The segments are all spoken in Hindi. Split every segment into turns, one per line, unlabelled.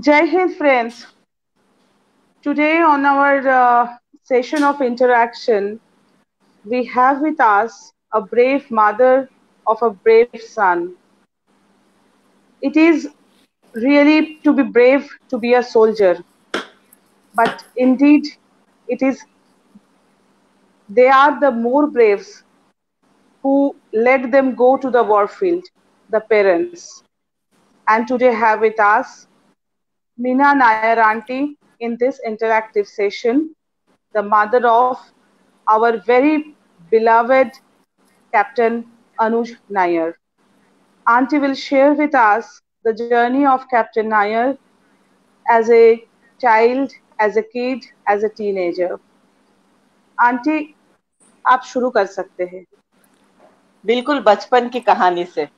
Jai Hind, friends. Today, on our uh, session of interaction, we have with us a brave mother of a brave son. It is really to be brave to be a soldier, but indeed, it is they are the more braves who let them go to the warfield, the parents. And today have with us Meena Nair auntie in this interactive session, the mother of our very beloved Captain Anuj Nair. Auntie will share with us the journey of Captain Nair as a child, as a kid, as a teenager. Aunty आप शुरू कर सकते हैं
बिल्कुल बचपन की कहानी से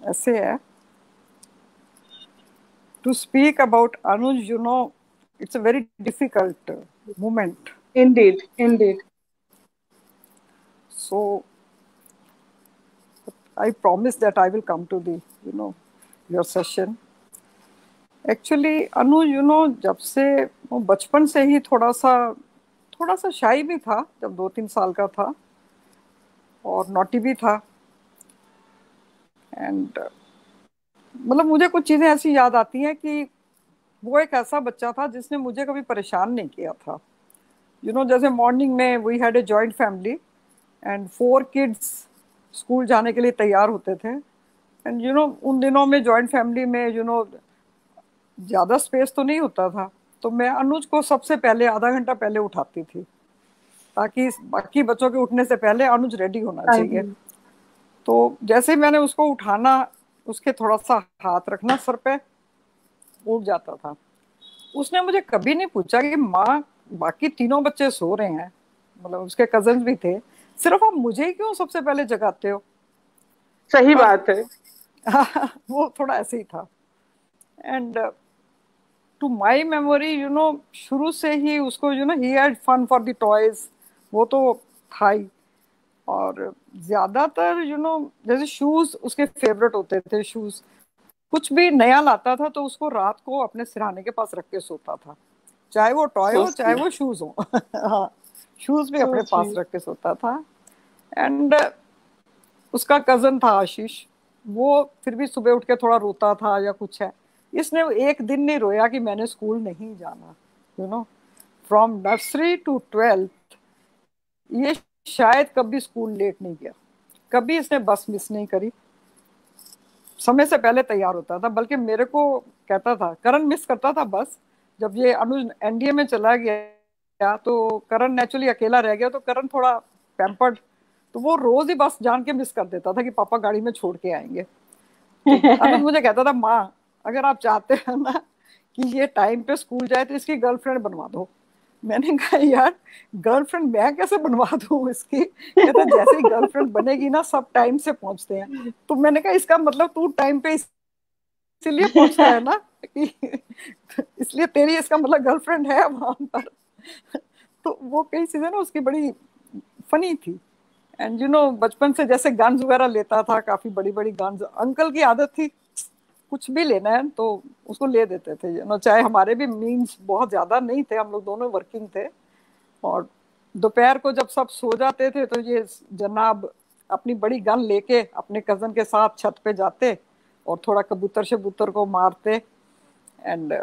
ऐसे है to speak about Anuj, you know, it's a very difficult uh, moment.
Indeed, indeed.
So I promise that I will come to the, you know, your session. Actually Anu you know जब से वो बचपन से ही थोड़ा सा थोड़ा सा शाई भी था जब दो तीन साल का था और नोटी भी था एंड मतलब मुझे कुछ चीज़ें ऐसी याद आती हैं कि वो एक ऐसा बच्चा था जिसने मुझे कभी परेशान नहीं किया था। यू you नो know, जैसे मॉर्निंग में we had a joint family and four kids school जाने के लिए तैयार होते थे। एंड यू नो उन दिनों में जॉइंट फैमिली में यू नो ज़्यादा स्पेस तो नहीं होता था। तो मैं अनुज को सबसे पहले आधा घंटा पहले उठाती थी। ताकि बाकी बच्चों के उठने से पहले अनुज रेडी होना चाहिए। तो जैसे मैंने उसको उठाना उसके थोड़ा सा हाथ रखना सर पे उठ जाता था। उसने मुझे कभी नहीं पूछा कि माँ बाकी तीनों बच्चे सो रहे हैं। मतलब उसके कज़न भी थे। सिर्फ़ आप मुझे ही क्यों सबसे पहले जगाते हो?
सही बात है।
वो थोड़ा ऐसे ही था। And to my memory you know शुरू से ही उसको you know he had fun for the toys वो तो था ही। और ज़्यादातर यू नो जैसे शूज़ उसके फेवरेट होते थे शूज़ कुछ भी नया लाता था तो उसको रात को अपने सिराने के पास रख के सोता था। चाहे वो टॉय हो चाहे वो शूज़ हो। हाँ शूज़ भी अपने पास रख के सोता था। एंड उसका कज़न था आशीष। वो फिर भी सुबह उठ के थोड़ा रोता था या कुछ है। इसने एक दिन नहीं रोया कि मैंने स्कूल नहीं जाना you know from nursery to twelfth ये शायद कभी स्कूल लेट नहीं गया कभी इसने बस मिस नहीं करी। समय से पहले तैयार होता था, बल्कि मेरे को कहता था, करण मिस करता था बस। जब ये अनुज एनडीए में चला गया तो करण नेचुरली अकेला रह गया तो करण थोड़ा पैम्पर्ड तो वो रोज ही बस जान के मिस कर देता था कि पापा गाड़ी में छोड़ के आएँगे। अनुज मुझे कहता था, माँ, अगर आप चाहते हैं ना कि ये टाइम पे स्कूल जाए तो इसकी गर्लफ्रेंड बनवा दो। मैंने कहा, यार गर्लफ्रेंड मैं कैसे बनवा दू इसकी? कहता जैसे ही गर्लफ्रेंड बनेगी ना, सब टाइम से पहुँचते हैं। तो मैंने कहा, इसका मतलब तू टाइम पे इसलिए पहुँचता है ना इसलिए तेरी इसका मतलब गर्लफ्रेंड है वहाँ पर। तो वो कई चीज़ें ना उसकी बड़ी फनी थी। एंड यू नो बचपन से जैसे गन्स वगैरह लेता था, काफ़ी बड़ी बड़ी गन्स अंकल की आदत थी कुछ भी लेना है तो उसको ले देते थे। यू नो, चाहे हमारे भी मीन्स बहुत ज़्यादा नहीं थे, हम लोग दोनों वर्किंग थे। और दोपहर को जब सब सो जाते थे तो ये जनाब अपनी बड़ी गन लेके अपने कज़न के साथ छत पे जाते और थोड़ा कबूतर शबूतर को मारते। एंड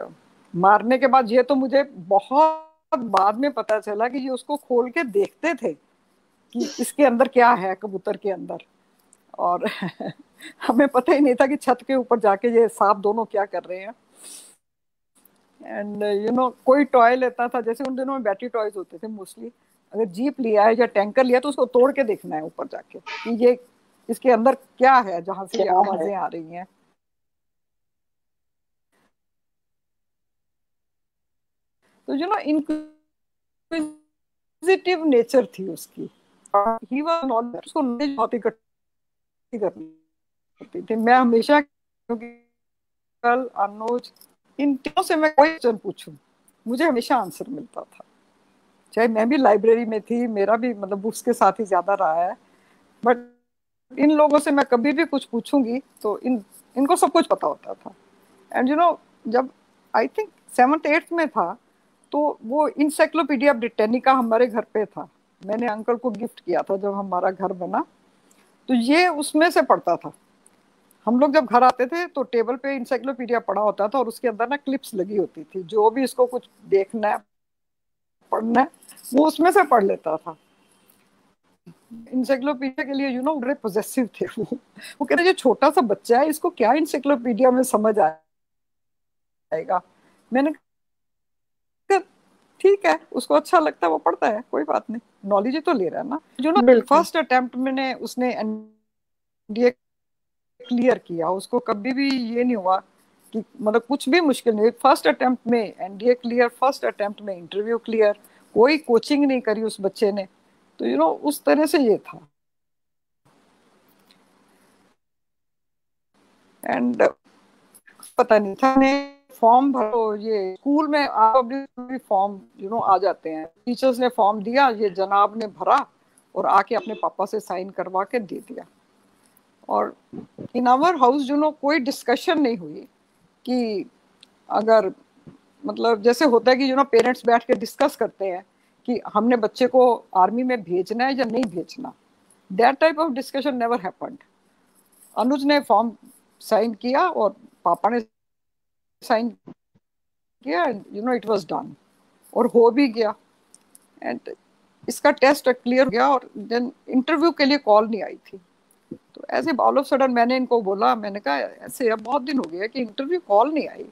मारने के बाद ये तो मुझे बहुत बाद में पता चला कि ये उसको खोल के देखते थे कि इसके अंदर क्या है, कबूतर के अंदर। और हमें पता ही नहीं था कि छत के ऊपर जाके ये सांप दोनों क्या कर रहे हैं। एंड यू नो कोई टॉय लेता था जैसे उन दिनों में बैटरी टॉयज होते थे मोस्टली अगर जीप लिया है या टैंकर लिया तो उसको तोड़ के देखना है ऊपर जाके कि ये इसके अंदर क्या है जहाँ से आवाज़ें आ रही हैं। तो यू नो इंक्विजिटिव नेचर थी उसकी। ही वाज नॉट उसको नॉलेज बहुत इकट्ठी करनी होती थी मैं हमेशा कल, अनुज, इन तीनों से मैं क्वेश्चन पूछूँ। मुझे हमेशा आंसर मिलता था। चाहे मैं भी लाइब्रेरी में थी, मेरा भी मतलब बुक्स के साथ ही ज़्यादा रहा है। बट इन लोगों से मैं कभी भी कुछ पूछूँगी तो इन, इनको सब कुछ पता होता था। एंड यू नो जब आई थिंक सेवन्थ एट्थ में था तो वो इंसाइक्लोपीडिया ब्रिटेनिका हमारे घर पे था। मैंने अंकल को गिफ्ट किया था जब हमारा घर बना। तो ये उसमें से पढ़ता था। हम लोग जब घर आते थे तो टेबल पे इंसाइक्लोपीडिया पढ़ा होता था और उसके अंदर ना क्लिप्स लगी होती थी। जो भी इसको कुछ देखना है पढ़ना है वो उसमें से पढ़ लेता था। इंसाइक्लोपीडिया के लिए यू नो बड़े पोजेसिव थे वो। वो कहते जो छोटा सा बच्चा है इसको क्या इंसाइक्लोपीडिया में समझ आएगा? मैंने ठीक है उसको अच्छा लगता है वो पढ़ता है कोई बात नहीं। नॉलेज ही तो ले रहा है ना। जो ना फ़र्स्ट अटेम्प्ट मैंने उसने एनडीए क्लियर किया उसको कभी भी ये नहीं हुआ कि मतलब कुछ भी मुश्किल नहीं फ़र्स्ट अटेम्प्ट में एनडीए क्लियर फ़र्स्ट अटेम्प्ट में इंटरव्यू क्लियर कोई कोचिंग नहीं करी उस बच्चे ने। तो यू you नो know, उस तरह से ये था। एंड पता नहीं था ने फॉर्म भरो ये स्कूल में भी फॉर्म यू नो आ जाते हैं। टीचर्स ने फॉर्म दिया ये जनाब ने भरा और आके अपने पापा से साइन करवा के दे दिया। और इन आवर हाउस जो नो कोई डिस्कशन नहीं हुई कि अगर मतलब जैसे होता है कि यू नो पेरेंट्स बैठ के डिस्कस करते हैं कि हमने बच्चे को आर्मी में भेजना है या नहीं भेजना। That type of discussion never happened Anuj ने फॉर्म साइन किया और पापा ने साइन किया and you know it was done और हो भी गया। एंड इसका टेस्ट क्लियर हो गया और देन इंटरव्यू के लिए कॉल नहीं आई थी। ऐसे ऑल ऑफ़ सडन मैंने इनको बोला, मैंने कहा, ऐसे अब बहुत दिन हो गया कि इंटरव्यू कॉल नहीं आई.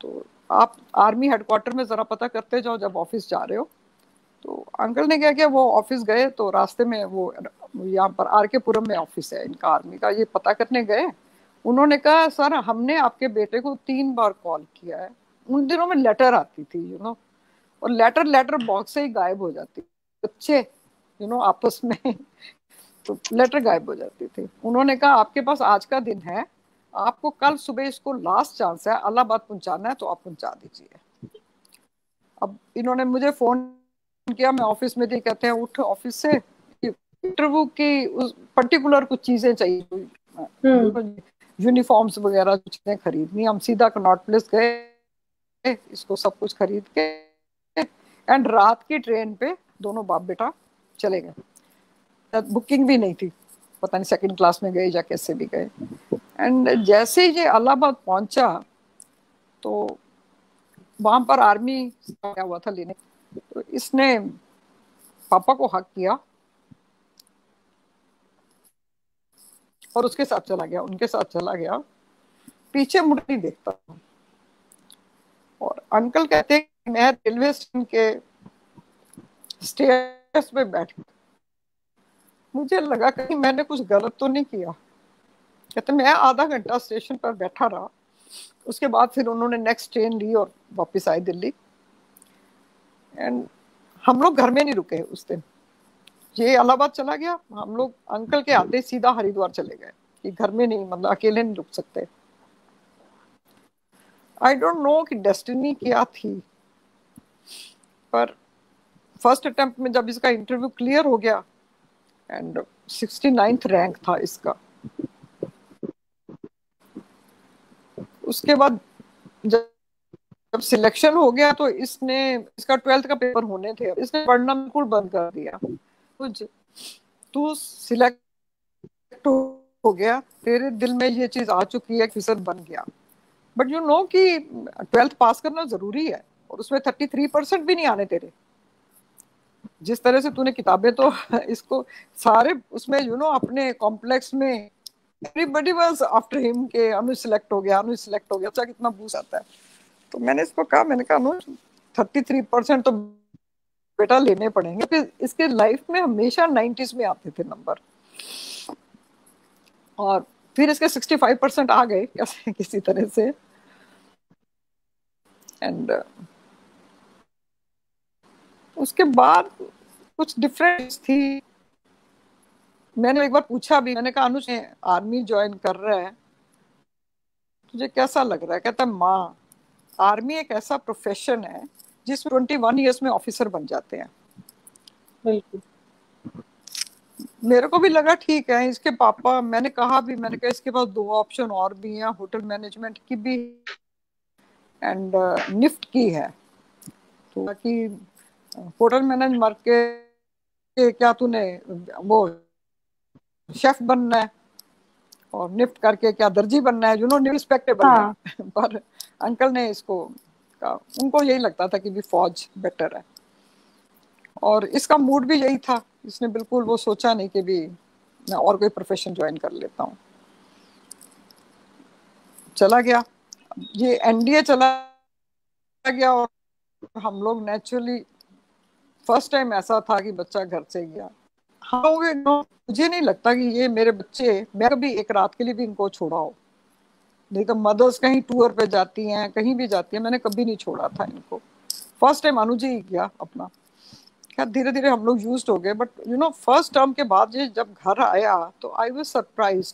तो आप आर्मी हेडक्वार्टर में ज़रा पता करते जाओ जब ऑफ़िस जा रहे हो। तो अंकल ने क्या किया, वो ऑफ़िस गए तो रास्ते में वो, यहाँ पर आर के पुरम में ऑफ़िस है इनका आर्मी का, ये पता करने गए। उन्होंने कहा, सर, हमने आपके बेटे को तीन बार कॉल किया है। उन दिनों में लेटर आती थी यू नो और लेटर लेटर बॉक्स से ही गायब हो जाती बच्चे यू नो आपस में तो लेटर गायब हो जाती थी। उन्होंने कहा आपके पास आज का दिन है। आपको कल सुबह इसको लास्ट चांस है। अलाहाबाद पहुंचाना है तो आप पहुँचा दीजिए। अब इन्होंने मुझे फ़ोन किया। मैं ऑफ़िस में थी। कहते हैं उठ ऑफ़िस से। इंटरव्यू की उस पर्टिकुलर कुछ चीज़ें चाहिए यूनिफॉर्म्स हम्म। वगैरह चीज़ें खरीदनी। हम सीधा कनॉट प्लेस गए। इसको सब कुछ खरीद के। एंड रात की ट्रेन पे दोनों बाप बेटा चले गए। बुकिंग भी नहीं थी। पता नहीं सेकंड क्लास में गए या कैसे भी गए। एंड जैसे ही ये अलाहाबाद पहुँचा तो वहाँ पर आर्मी क्या हुआ था लेने? तो इसने पापा को हक किया और उसके साथ चला गया, उनके साथ चला गया। पीछे मुड़ नहीं देखता और अंकल कहते हैं मैं रेलवे स्टेशन के स्टेयर्स पे बैठ मुझे लगा कहीं मैंने कुछ गलत तो नहीं किया। कहते, मैं आधा घंटा स्टेशन पर बैठा रहा। उसके बाद फिर उन्होंने नेक्स्ट ट्रेन ली और वापस आए दिल्ली। एंड हम लोग घर में नहीं रुके उस दिन। ये अलाहाबाद चला गया। हम लोग अंकल के आते सीधा हरिद्वार चले गए कि घर में नहीं मतलब अकेले नहीं रुक सकते। आई डोंट नो कि डेस्टिनी क्या थी। पर फ़र्स्ट अटेम्प्ट में जब इसका इंटरव्यू क्लियर हो गया एंड सिक्सटी नाइन्थ रैंक था इसका। उसके बाद जब सिलेक्शन हो गया तो इसने, इसका ट्वेल्थ का पेपर होने थे। इसने पढ़ना बिल्कुल बंद कर दिया। कुछ, तू सिलेक्ट हो गया, तेरे दिल में ये चीज़ आ चुकी है फिसर बन गया। बट यू नो कि ट्वेल्थ पास करना ज़रूरी है, और उसमें थर्टी थ्री परसेंट भी नहीं आने तेरे जिस तरह से तूने किताबें तो इसको सारे उसमें यू नो अपने कॉम्प्लेक्स में एवरीबडी वाज आफ्टर हिम के अनुज सिलेक्ट हो गया अनुज सिलेक्ट हो गया अच्छा कितना बूस आता है। तो मैंने इसको कहा मैंने कहा अनुज थर्टी थ्री परसेंट तो बेटा लेने पड़ेंगे फिर इसके लाइफ में हमेशा नाइन्टीज में आते थे नंबर और फिर इसके सिक्सटी फाइव परसेंट आ गए कैसे किसी तरह से। एंड uh, उसके बाद कुछ डिफरेंस थी। मैंने एक बार पूछा भी मैंने कहा अनुज आर्मी ज्वाइन कर रहा है। तुझे कैसा लग रहा है? कहता है माँ आर्मी एक ऐसा प्रोफेशन है जिसमें ट्वेंटी वन ईयर्स में ऑफिसर बन जाते हैं। बिल्कुल। मेरे को भी लगा ठीक है इसके पापा मैंने कहा भी मैंने कहा इसके पास दो ऑप्शन और भी हैं होटल मैनेजमेंट की भी एंड निफ्ट uh, की है। तो कि होटल मैनेजमेंट के क्या तूने वो शेफ बनना है और निफ्ट करके क्या दर्जी बनना है यू नो रिस्पेक्टेबल हाँ. पर अंकल ने इसको का उनको यही लगता था कि भी फौज बेटर है। और इसका मूड भी यही था इसने बिल्कुल वो सोचा नहीं कि भी मैं और कोई प्रोफेशन ज्वाइन कर लेता हूँ। चला गया। ये एनडीए चला गया और हम लोग नेचुरली फ़र्स्ट टाइम ऐसा था कि बच्चा घर से गया। लोग मुझे नहीं लगता कि ये मेरे बच्चे मैं कभी एक रात के लिए भी इनको छोड़ा हो। नहीं तो मदर्स कहीं टूर पे जाती हैं कहीं भी जाती हैं मैंने कभी नहीं छोड़ा था इनको। फ़र्स्ट टाइम अनुजी ही किया अपना। खैर धीरे धीरे हम लोग यूज़ हो गए but you know first term के बाद ये जब घर आया तो आई वॉज़ सरप्राइज़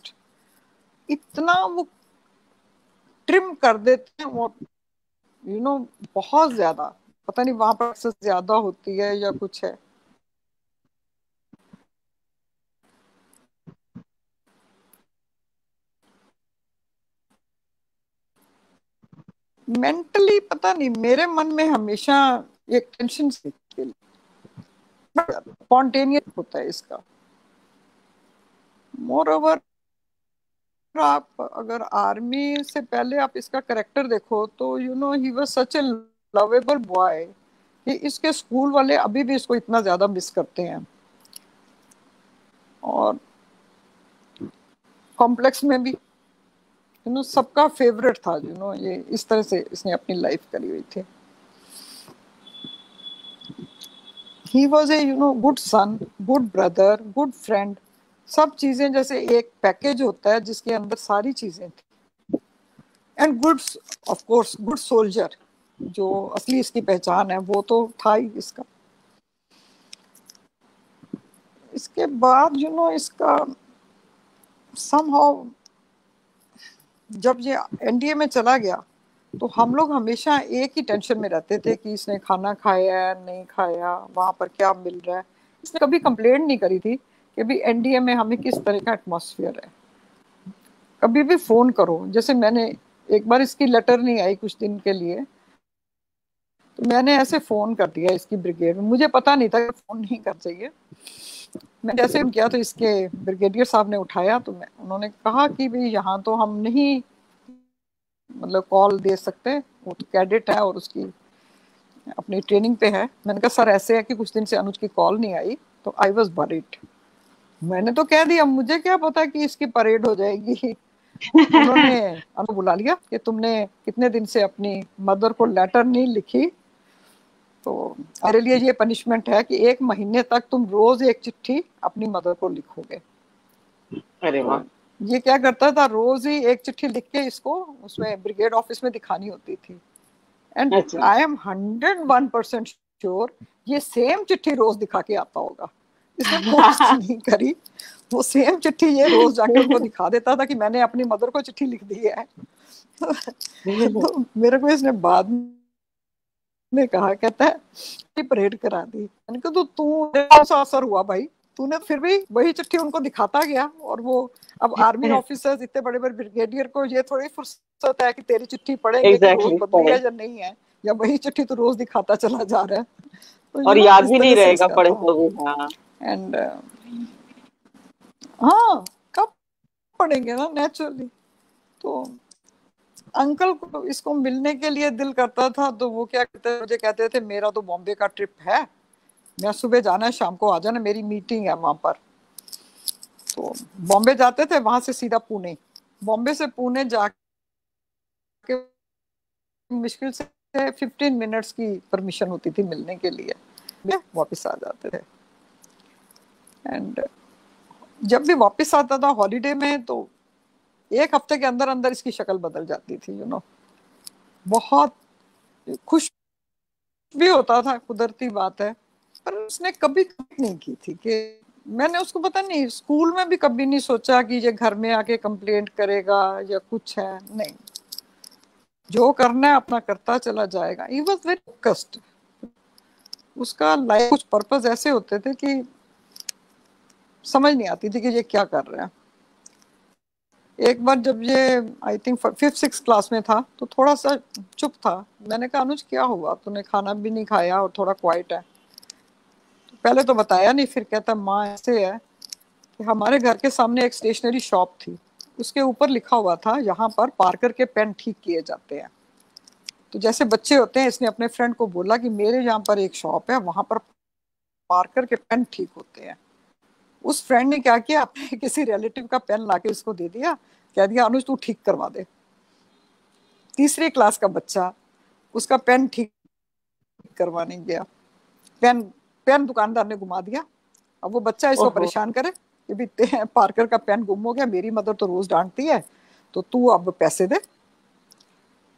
इतना वो ट्रिम कर देते हैं वो यू you नो know, बहुत ज़्यादा। पता नहीं वहाँ पर ज़्यादा होती है या कुछ है। मेंटली पता नहीं, मेरे मन में हमेशा एक टेंशन स्पॉन्टेनियस होता है। इसका। मोर ओवर आप अगर आर्मी से पहले आप इसका करेक्टर देखो तो you know he was such a lovable boy कि इसके स्कूल वाले अभी भी इसको इतना ज़्यादा मिस करते हैं। और कॉम्प्लेक्स में भी यू नो सबका फेवरेट था यू नो ये इस तरह से इसने अपनी लाइफ करी हुई थी। He was a you know good son good brother good friend सब चीज़ें जैसे एक पैकेज होता है जिसके अंदर सारी चीज़ें थी। And good of course good soldier जो असली इसकी पहचान है, वो तो था ही इसका। इसके बाद यू नो इसका समहाउ जब ये एनडीए में चला गया तो हम लोग हमेशा एक ही टेंशन में रहते थे कि इसने खाना खाया नहीं खाया, वहाँ पर क्या मिल रहा है। इसने कभी कंप्लेंट नहीं करी थी कि भी एनडीए में हमें किस तरह का एटमोसफियर है। कभी भी फ़ोन करो, जैसे मैंने एक बार इसकी लेटर नहीं आई कुछ दिन के लिए तो मैंने ऐसे फ़ोन कर दिया इसकी ब्रिगेड में। मुझे पता नहीं था कि फ़ोन नहीं कर चाहिए। मैं जैसे किया तो इसके ब्रिगेडियर साहब ने उठाया तो मैं उन्होंने कहा कि भाई यहाँ तो हम नहीं मतलब कॉल दे सकते। वो तो कैडेट है और उसकी अपनी ट्रेनिंग पे है। मैंने कहा सर ऐसे है कि कुछ दिन से अनुज की कॉल नहीं आई तो आई वॉज़ बरिड मैंने तो कह दिया मुझे क्या पता कि इसकी परेड हो जाएगी? उन्होंने अनु बुला लिया कि तुमने कितने दिन से अपनी मदर को लेटर नहीं लिखी तो मेरे लिए ये पनिशमेंट है कि एक महीने तक तुम रोज एक चिट्ठी अपनी मदर को लिखोगे।
अरे वाह।
ये क्या करता था रोज ही एक चिट्ठी लिख के इसको उसमें ब्रिगेड ऑफ़िस में दिखानी होती थी। And I am hundred one percent sure ये सेम चिट्ठी रोज दिखा के आता होगा। इसने कोशिश नहीं करी। वो सेम चिट्ठी ये रोज जाके उनको दिखा देता था कि मैंने अपनी मदर को चिट्ठी लिख दी है। तो मेरे को इसने बाद में कहा कहता है परेड करा दी। मैंने कहा तो तू सा असर हुआ भाई। तूने फिर भी वही चिट्ठी उनको दिखाता गया और वो अब आर्मी ऑफिसर्स इतने बड़े बड़े ब्रिगेडियर को ये थोड़ी फुर्सत है कि तेरी चिट्ठी पढ़ेंगे exactly. बदली है या नहीं है या वही चिट्ठी तो रोज दिखाता चला जा रहा है।
तो और याद भी नहीं रहेगा पढ़े तो
एंड हाँ। कब पढ़ेंगे ना नेचुरली तो अंकल को इसको मिलने के लिए दिल करता था तो वो क्या कहते मुझे कहते थे, मेरा तो बॉम्बे का ट्रिप है, मैं सुबह जाना है, शाम को आ जाना, मेरी मीटिंग है वहाँ पर। तो बॉम्बे जाते थे, वहाँ से सीधा पुणे। बॉम्बे से पुणे जाके मुश्किल से फिफ्टीन मिनट्स की परमिशन होती थी मिलने के लिए। वापस आ जाते थे। एंड जब भी वापस आता था हॉलीडे में तो एक हफ़्ते के अंदर अंदर इसकी शक्ल बदल जाती थी यू नो बहुत खुश भी होता था, कुदरती बात है, पर उसने कभी नहीं की थी कि मैंने उसको पता नहीं, स्कूल में भी कभी नहीं सोचा कि ये घर में आके कंप्लेंट करेगा या कुछ है, नहीं। जो करना है, अपना करता चला जाएगा। ही वॉज़ वेरी फोकस्ड उसका लाइफ कुछ पर्पज ऐसे होते थे कि समझ नहीं आती थी कि ये क्या कर रहे हैं। एक बार जब ये I think fifth six class में था तो थोड़ा सा चुप था। मैंने कहा, अनुज, क्या हुआ? तूने खाना भी नहीं खाया और थोड़ा क्वाइट है। तो पहले तो बताया नहीं, फिर कहता, माँ, ऐसे है कि हमारे घर के सामने एक स्टेशनरी शॉप थी। उसके ऊपर लिखा हुआ था, यहाँ पर पार्कर के पेन ठीक किए जाते हैं। तो जैसे बच्चे होते हैं, इसने अपने फ्रेंड को बोला कि मेरे यहाँ पर एक शॉप है, वहाँ पर पार्कर के पेन ठीक होते हैं। उस फ्रेंड ने क्या किया? अपने किसी रिलेटिव का पेन लाके उसको दे दिया। कह दिया अनुज तू ठीक करवा दे। तीसरी क्लास का बच्चा उसका पेन ठीक करवाने गया। पेन पेन दुकानदार ने घुमा दिया। अब वो बच्चा इसको परेशान करे कि भी पार्कर का पेन गुम हो गया मेरी मदर तो रोज डांटती है तो तू अब पैसे दे।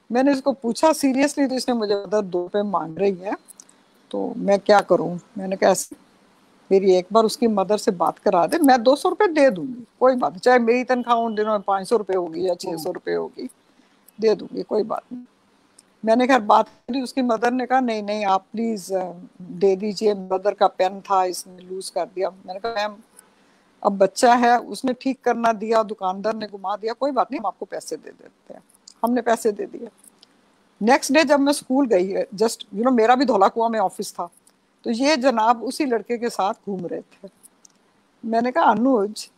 मैंने इसको पूछा सीरियसली तो इसने मुझे मदर दो पे मांग रही है तो मैं क्या करूँ? मैंने कहा मेरी एक बार उसकी मदर से बात करा दे मैं दो सौ रुपये दे दूँगी कोई बात नहीं चाहे मेरी तनख्वाह उन दिनों में पाँच सौ रुपये होगी या छह सौ रुपये होगी दे दूँगी कोई बात नहीं। मैंने खैर बात करी उसकी मदर ने कहा नहीं नहीं आप प्लीज़ दे दीजिए मदर का पेन था इसने लूज कर दिया। मैंने कहा मैम अब बच्चा है उसने ठीक करना दिया दुकानदार ने घुमा दिया कोई बात नहीं हम आपको पैसे दे देते हैं। हमने पैसे दे दिए। नेक्स्ट डे जब मैं स्कूल गई है जस्ट यू नो मेरा भी धोला कुआ में ऑफ़िस था तो ये जनाब उसी लड़के के साथ घूम रहे थे। मैंने कहा अनुज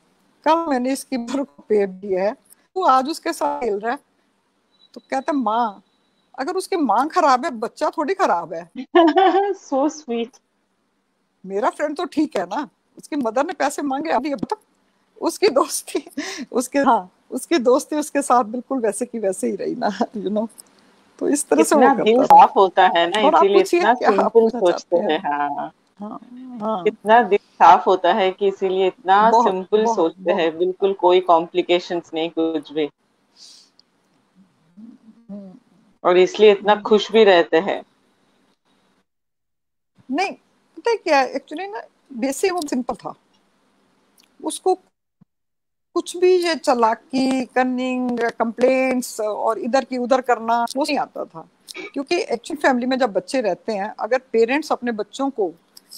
कल मैंने इसकी मर को पे दिया है तू आज उसके साथ खेल रहा है। तो कहता माँ अगर उसकी माँ खराब है बच्चा थोड़ी खराब है।
सो so स्वीट
मेरा फ्रेंड तो ठीक है ना उसकी मदर ने पैसे मांगे अभी अब तक उसकी दोस्ती उसके हाँ उसकी दोस्ती उसके साथ बिल्कुल वैसे की वैसे ही रही ना यू you नो know? तो इस तरह से
दिल साफ़ होता है ना इसीलिए इतना सिंपल सोचते हैं। हाँ हाँ, हाँ। इतना दिल साफ़ होता है कि इसीलिए इतना सिंपल सोचते हैं बिल्कुल कोई कॉम्प्लिकेशंस नहीं कुछ भी। हम्म। और इसलिए इतना खुश भी रहते हैं।
नहीं पता क्या एक्चुअली ना बेसिक वो सिंपल था। उसको कुछ भी ये चलाकी कनिंग कंप्लेंट्स और इधर की उधर करना वो नहीं आता था। क्योंकि एक्चुअल फैमिली में जब बच्चे रहते हैं, अगर पेरेंट्स अपने बच्चों को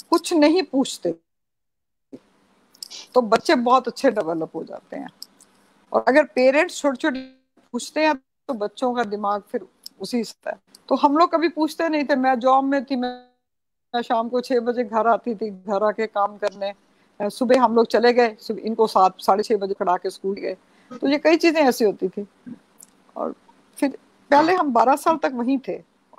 कुछ नहीं पूछते तो बच्चे बहुत अच्छे डेवलप हो जाते हैं। और अगर पेरेंट्स छोटे छोटे पूछते हैं तो बच्चों का दिमाग फिर उसी से है। तो हम लोग कभी पूछते नहीं थे, मैं जॉब में थी, मैं शाम को छह बजे घर आती थी, घर आके काम करने। सुबह हम लोग चले गए इनको सात, साढ़े छह बजे खड़ा के स्कूल गए। तो ये कई चीज़ें ऐसी होती थी। और फिर पहले हम बारह साल तक वहीं थे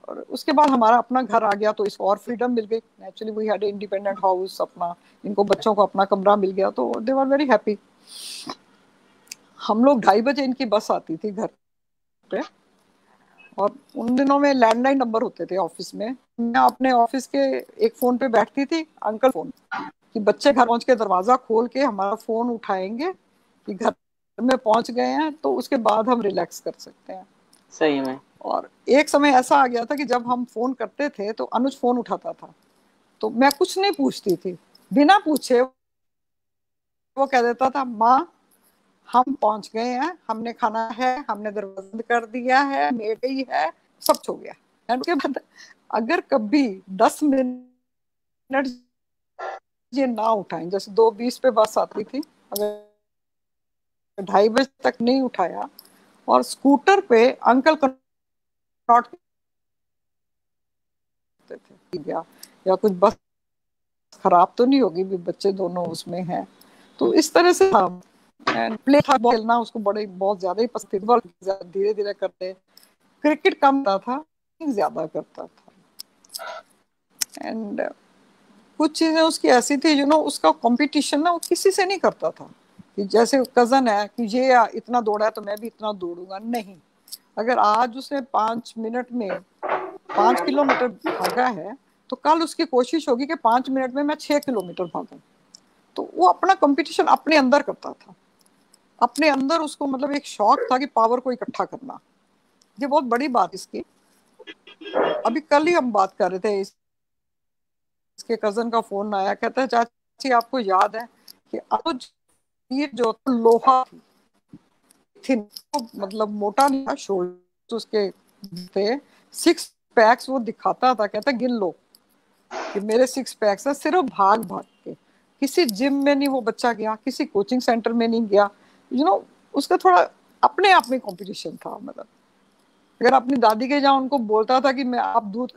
और उसके बाद हमारा अपना घर आ गया तो इसको और फ्रीडम मिल गई। Naturally we had independent house अपना, इनको बच्चों को अपना कमरा मिल गया तो दे वर वेरी हैप्पी हम लोग ढाई बजे इनकी बस आती थी घर पे और उन दिनों में लैंडलाइन नंबर होते थे ऑफ़िस में। मैं अपने ऑफ़िस के एक फ़ोन पे बैठती थी अंकल फ़ोन कि बच्चे घर पहुँच के दरवाज़ा खोल के हमारा फ़ोन उठाएँगे कि घर में पहुँच गए हैं तो उसके बाद हम रिलैक्स कर सकते हैं।
सही में।
और एक समय ऐसा आ गया था कि जब हम फ़ोन करते थे तो अनुज फ़ोन उठाता था। तो मैं कुछ नहीं पूछती थी। बिना पूछे वो कह देता था माँ हम पहुँच गए हैं हमने खाना है हमने दरवाज़ा कर दिया है मेड गई है सब हो गया। उसके बाद अगर कभी दस मिनट ये ना उठाएँ। जैसे दो बीस पे बस आती थी अगर ढाई बजे तक नहीं उठाया और स्कूटर पे अंकल नॉट थे या, या कुछ बस खराब तो नहीं होगी भी बच्चे दोनों उसमें हैं। तो इस तरह से था। प्ले था खेलना उसको बड़े बहुत ज़्यादा ही पसंद धीरे धीरे करते। क्रिकेट कम था ज़्यादा करता था। एंड कुछ चीज़ें उसकी ऐसी थी यू नो उसका कंपटीशन ना वो किसी से नहीं करता था। कि जैसे कज़न है कि ये इतना दौड़ा है तो मैं भी इतना दौड़ूँगा। नहीं। अगर आज उसने पाँच मिनट में, पाँच किलोमीटर भागा है तो कल उसकी कोशिश होगी कि पाँच मिनट में मैं छह किलोमीटर भागू। तो वो अपना कंपटीशन अपने अंदर करता था। अपने अंदर उसको मतलब एक शौक था कि पावर को इकट्ठा करना। ये बहुत बड़ी बात इसकी। अभी कल ही हम बात कर रहे थे इस इसके कज़न का फ़ोन आया कहता है चाची आपको याद है कि अनुज तीर जो लोहा थी। तो मतलब मोटा नहीं था शोल्डर उसके थे। सिक्स पैक्स वो दिखाता था कहता गिन लो कि मेरे सिक्स पैक्स है सिर्फ़ भाग भाग के। किसी जिम में नहीं वो बच्चा गया किसी कोचिंग सेंटर में नहीं गया। यू you नो know, उसका थोड़ा अपने आप में कंपटीशन था मतलब। अगर अपनी दादी के जहाँ उनको बोलता था कि मैं आप दूध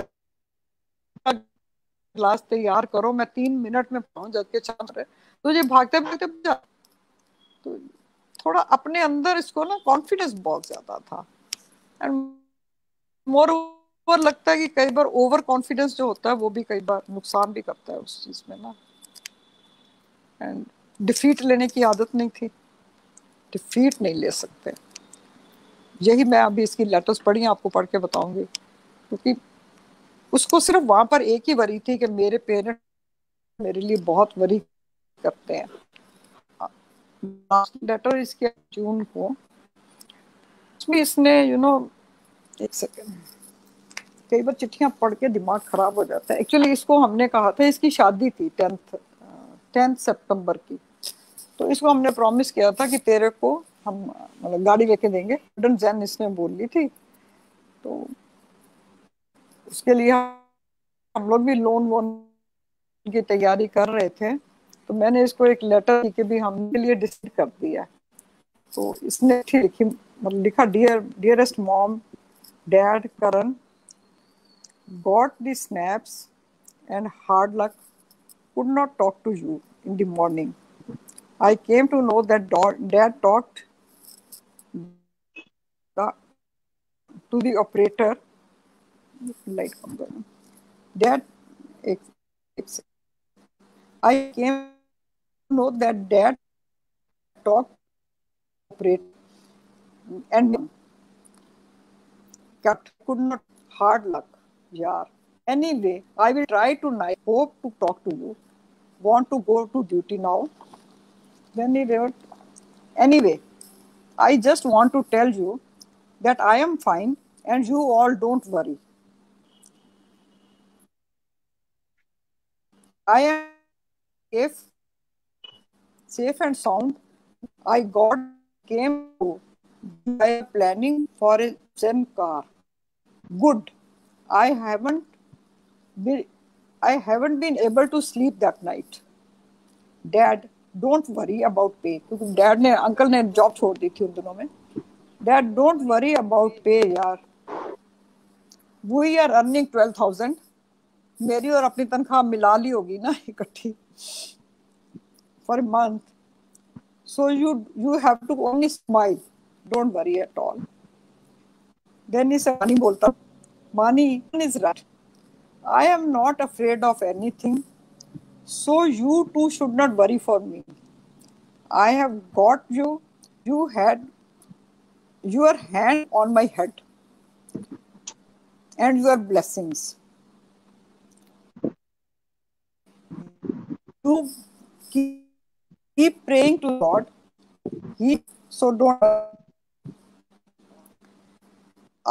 का ग्लास तैयार करो, मैं तीन मिनट में पहुँच जाती छाप रहे तो ये भागते भागते तो थोड़ा अपने अंदर इसको ना कॉन्फिडेंस बहुत ज़्यादा था। एंड मोर ओवर लगता है कि कई बार ओवर कॉन्फिडेंस जो होता है, वो भी कई बार नुकसान भी करता है उस चीज़ में ना। एंड डिफीट लेने की आदत नहीं थी। डिफीट नहीं ले सकते। यही मैं अभी इसकी लेटर्स पढ़ी आपको पढ़ के बताऊँगी। क्योंकि उसको सिर्फ़ वहाँ पर एक ही वरी थी कि मेरे पेरेंट मेरे लिए बहुत वरी करते हैं। लेटर इसके जून को। उसमें इसने यू नो एक सेकेंड कई बार चिट्ठियाँ पढ़ के दिमाग खराब हो जाता है। एक्चुअली इसको हमने कहा था, इसकी शादी थी टेंथ टेंथ सितंबर की। तो इसको हमने प्रॉमिस किया था कि तेरे को हम मतलब गाड़ी लेके देंगे। जैन इसने बोल ली थी। तो उसके लिए हम लोग भी लोन वोन की तैयारी कर रहे थे। तो मैंने इसको एक लेटर लिखे भी हमने लिए डिसाइड कर दिया। तो इसने लिखी मतलब लिखा dear dearest mom dad Karan got the snaps and hard luck could not talk to you in the morning I came to know that dad talk to the operator light dad i came to know that dad talked operator and could not hard luck yeah anyway i will try tonight hope to talk to you. Want to go to duty now. Then he wrote anyway i just want to tell you that i am fine and you all don't worry i am safe safe and sound i got came to by planning for a zen car good I haven't been I haven't been able to sleep that night. Dad, don't worry about पे क्योंकि डैड ने अंकल ने जॉब छोड़ दी थी उन दिनों में डैड डोंट वरी अबाउट पे यार we are earning twelve thousand मेरी और अपनी तनख्वाह मिला ली होगी ना इकट्ठी for month so you you have to only smile don't worry at all then is money बोलता money is right I am not afraid of any so you too should not worry for me I have got you you had your hand on my head and your blessings You keep praying to God. He so don't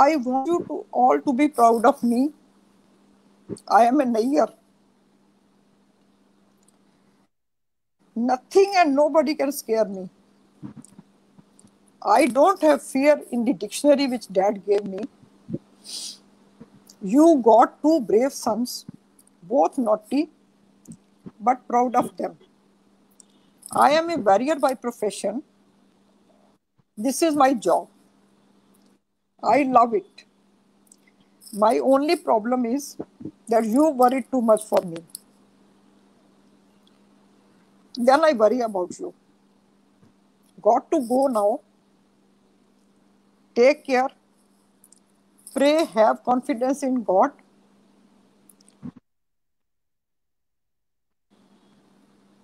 I want you to all to be proud of me. I am a Nayyar. Nothing and nobody can scare me. I don't have fear in the dictionary which dad gave me. You got two brave sons, both naughty, but proud of them. I am a warrior by profession. This is my job. I love it. My only problem is that you worry too much for me. Then I worry about you. Got to go now. Take care. Pray, have confidence in God.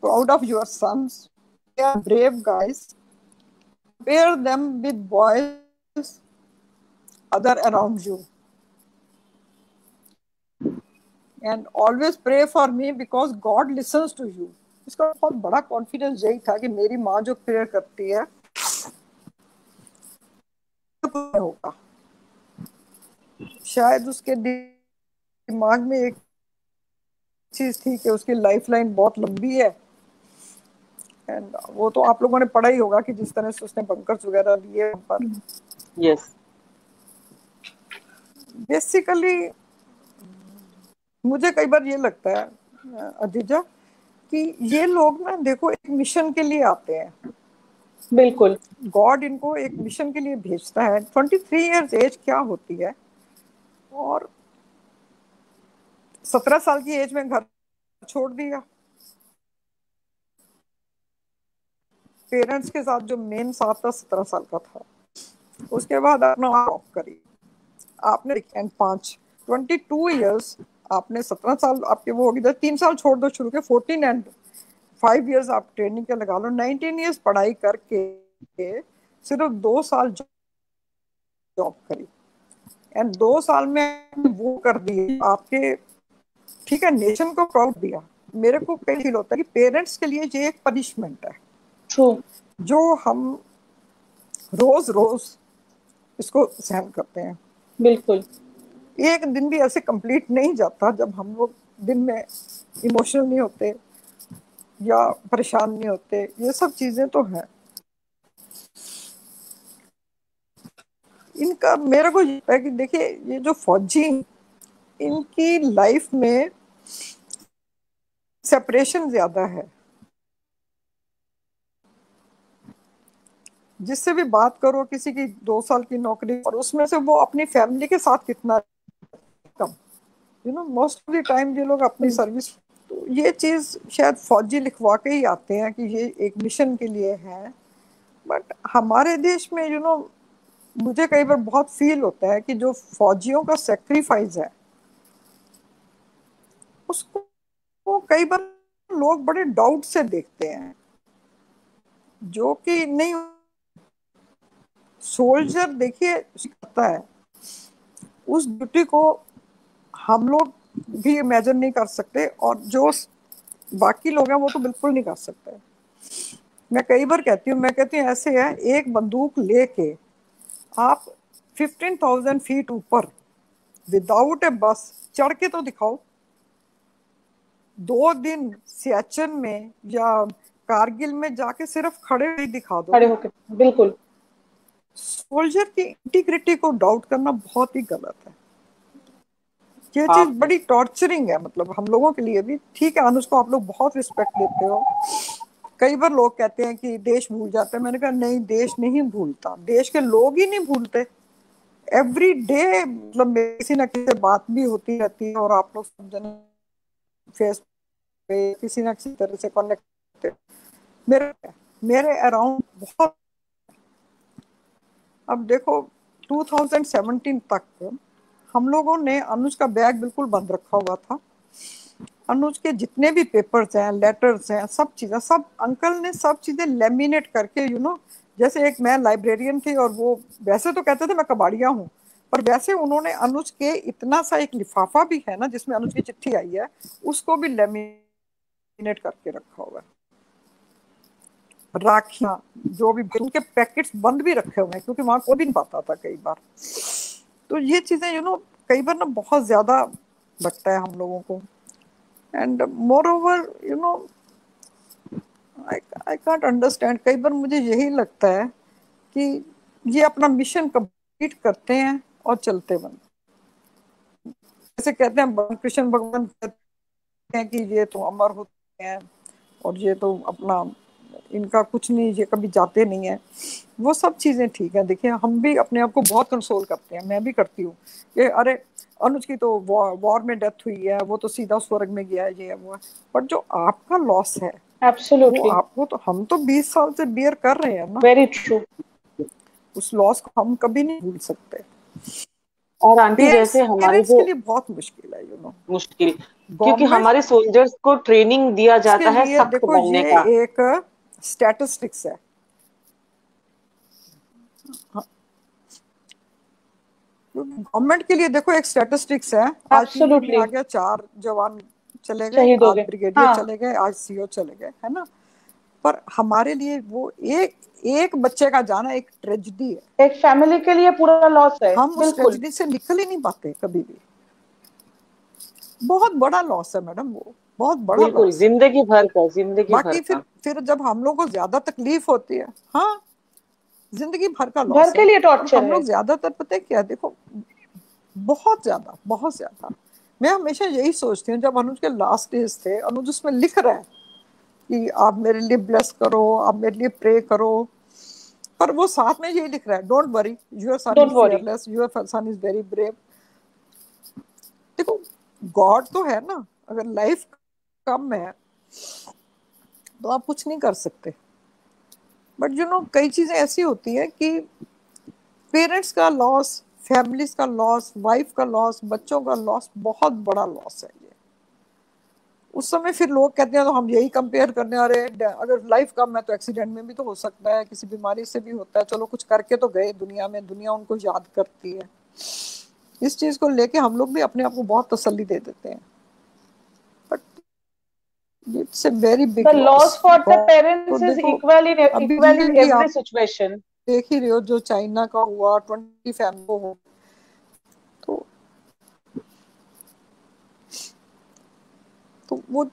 Proud of your sons. They are brave guys. Pair them with boys other around you. And always pray for me because God listens to you. इसका बहुत बड़ा कॉन्फिडेंस यही था कि मेरी माँ जो प्रेयर करती है होगा शायद उसके दिमाग में एक चीज़ थी कि उसकी लाइफ लाइन बहुत लंबी है एंड वो तो आप लोगों ने पढ़ा ही होगा कि जिस तरह से उसने बंकर्स वगैरह लिए पर।
यस
बेसिकली मुझे कई बार ये लगता है अजीजा कि ये लोग ना देखो एक मिशन के लिए आते हैं।
बिल्कुल।
गॉड इनको एक मिशन के लिए भेजता है। ट्वेंटी थ्री ईयर्स एज क्या होती है? और सत्रह साल की एज में घर छोड़ दिया। पेरेंट्स के साथ जो मेन साथ था सत्रह साल का था, उसके बाद अपना जॉब करी। आपने एंड पाँच। ट्वेंटी टू ईयर्स आपने सत्रह साल आपके वो होगी तीन साल छोड़ दो शुरू के फोर्टीन एंड फाइव ईयर्स आप ट्रेनिंग के लगा लो। नाइनटीन ईयर्स पढ़ाई करके सिर्फ़ दो साल जॉब करी। एंड दो साल में वो कर दिए, आपके ठीक है नेशन को प्राउड दिया। मेरे को फील होता है कि पेरेंट्स के लिए ये एक पनिशमेंट है।
True.
जो हम रोज रोज इसको सहन करते हैं।
बिल्कुल।
एक दिन भी ऐसे कंप्लीट नहीं जाता जब हम लोग दिन में इमोशनल नहीं होते या परेशान नहीं होते। ये सब चीज़ें तो हैं। इनका मेरे को है कि देखिए ये जो फौजी इनकी लाइफ में सेपरेशन ज़्यादा है। जिससे भी बात करो किसी की दो साल की नौकरी और उसमें से वो अपनी फैमिली के साथ कितना कम। You know most of the time ये लोग अपनी सर्विस तो ये चीज़ शायद फौजी लिखवा के ही आते हैं कि ये एक मिशन के लिए है। बट हमारे देश में यू you नो know, मुझे कई बार बहुत फील होता है कि जो फौजियों का सेक्रीफाइस है उसको कई बार लोग बड़े डाउट से देखते हैं जो कि नहीं सोल्जर देखिए करता है। उस ड्यूटी को हम लोग भी इमेजिन नहीं कर सकते और जो बाकी लोग हैं वो तो बिल्कुल नहीं कर सकते। मैं कई बार कहती हूँ, मैं कहती हूँ, ऐसे है, एक बंदूक लेके आप फिफ्टीन थाउज़ेंड फीट ऊपर विदाउट ए बस चढ़ के तो दिखाओ। दो दिन सियाचन में या कारगिल में जाके सिर्फ़ खड़े ही दिखा दो।
खड़े होकर बिल्कुल।
सोल्जर की इंटीग्रिटी को डाउट करना बहुत ही गलत है। ये चीज़ बड़ी टॉर्चरिंग है मतलब हम लोगों के लिए भी। ठीक है अनुज को आप लोग बहुत रिस्पेक्ट देते हो। कई बार लोग कहते हैं कि देश भूल जाते हैं। मैंने कहा नहीं देश नहीं भूलता। देश के लोग ही नहीं भूलते। एवरी डे मतलब किसी ना किसी बात भी होती रहती है और आप लोग सब जन फेस पे किसी ना किसी तरह से कनेक्ट मेरे मेरे अराउंड बहुत अब देखो 2017 तक हम लोगों ने अनुज का बैग बिल्कुल बंद रखा हुआ था। अनुज के जितने भी पेपर्स हैं लेटर्स हैं, सब चीज़ें, सब अंकल ने सब चीज़ें लेमिनेट करके यू नो जैसे एक मैं लाइब्रेरियन थी और वो, वैसे तो कहते थे मैं कबाड़िया हूँ, पर वैसे उन्होंने अनुज के इतना सा एक लिफाफा भी है ना, जिसमें अनुज की चिट्ठी आई है, उसको भी लेमिनेट करके रखा हुआ है। राखियाँ, जो भी उनके पैकेट्स बंद भी रखे हुए हैं, क्योंकि वहाँ को भी नहीं पाता था कई बार। तो ये चीज़ें यू नो कई बार ना बहुत ज़्यादा लगता है हम लोगों को। And moreover you know I can't understand कई बार मुझे यही लगता है कि ये अपना मिशन कंप्लीट करते हैं और चलते बन। जैसे कहते हैं कृष्ण भगवान कहते हैं कि ये तो अमर होते हैं और ये तो अपना इनका कुछ नहीं ये कभी जाते नहीं है। वो सब चीज़ें ठीक है। देखिए हम भी अपने आप को बहुत कंसोल करते हैं। मैं भी करती हूँ। कि अरे अनुज की तो वॉर में डेथ हुई है वो तो सीधा स्वर्ग में गया है ये है वो है। बट जो आपका लॉस है
Absolutely.
आपको तो हम तो 20 साल से बियर कर रहे हैं ना।
वेरी ट्रू
उस लॉस को हम कभी नहीं भूल सकते।
और आंटी जैसे हमारे
के लिए बहुत मुश्किल है यू नो
मुश्किल। क्योंकि हमारे सोल्जर्स को ट्रेनिंग दिया जाता है सख्त बनने का।
एक स्टैटिस्टिक्स है। गवर्नमेंट के लिए देखो एक स्टैटिस्टिक्स है। आज आ गया चार जवान चले गए आज ब्रिगेडियर हाँ. चले गए आज सीओ चले गए है ना? पर हमारे लिए वो एक एक बच्चे का जाना एक ट्रेजिडी है।
एक फैमिली के लिए पूरा लॉस है।
हम उस ट्रेजिडी से निकल ही नहीं पाते कभी भी। बहुत बड़ा लॉस है मैडम वो बहुत बड़ा
ज़िंदगी भर का ज़िंदगी
बाकी फिर फिर जब हम लोग को ज़्यादा तकलीफ़ होती है हाँ ज़िंदगी भर का लॉस
के लिए टॉर्चर
हम लोग ज़्यादातर पता है क्या देखो बहुत ज़्यादा बहुत ज़्यादा। मैं हमेशा यही सोचती हूँ जब अनुज के लास्ट डेज़ थे अनुज उसमें लिख रहा है कि आप मेरे लिए ब्लेस करो आप मेरे लिए प्रे करो। पर वो साथ में यही लिख रहा है don't worry your son is fearless your son is very brave देखो गॉड तो है ना अगर लाइफ कम है तो आप कुछ नहीं कर सकते। बट यू नो कई चीज़ें ऐसी होती है कि पेरेंट्स का लॉस फैमिलीज़ का लॉस वाइफ का लॉस बच्चों का लॉस बहुत बड़ा लॉस है ये। उस समय फिर लोग कहते हैं तो हम यही कंपेयर करने आ रहे हैं। अगर लाइफ कम है तो एक्सीडेंट में भी तो हो सकता है, किसी बीमारी से भी होता है। चलो, कुछ करके तो गए दुनिया में, दुनिया उनको याद करती है। इस चीज़ को लेके हम लोग भी अपने आप को बहुत तसल्ली दे देते हैं। It's a very big
the loss, for the parents तो is equal in equal in every situation.
देख ही रहे हो जो चाइना का हुआ ट्वेंटी फैमिली हो तो तो वो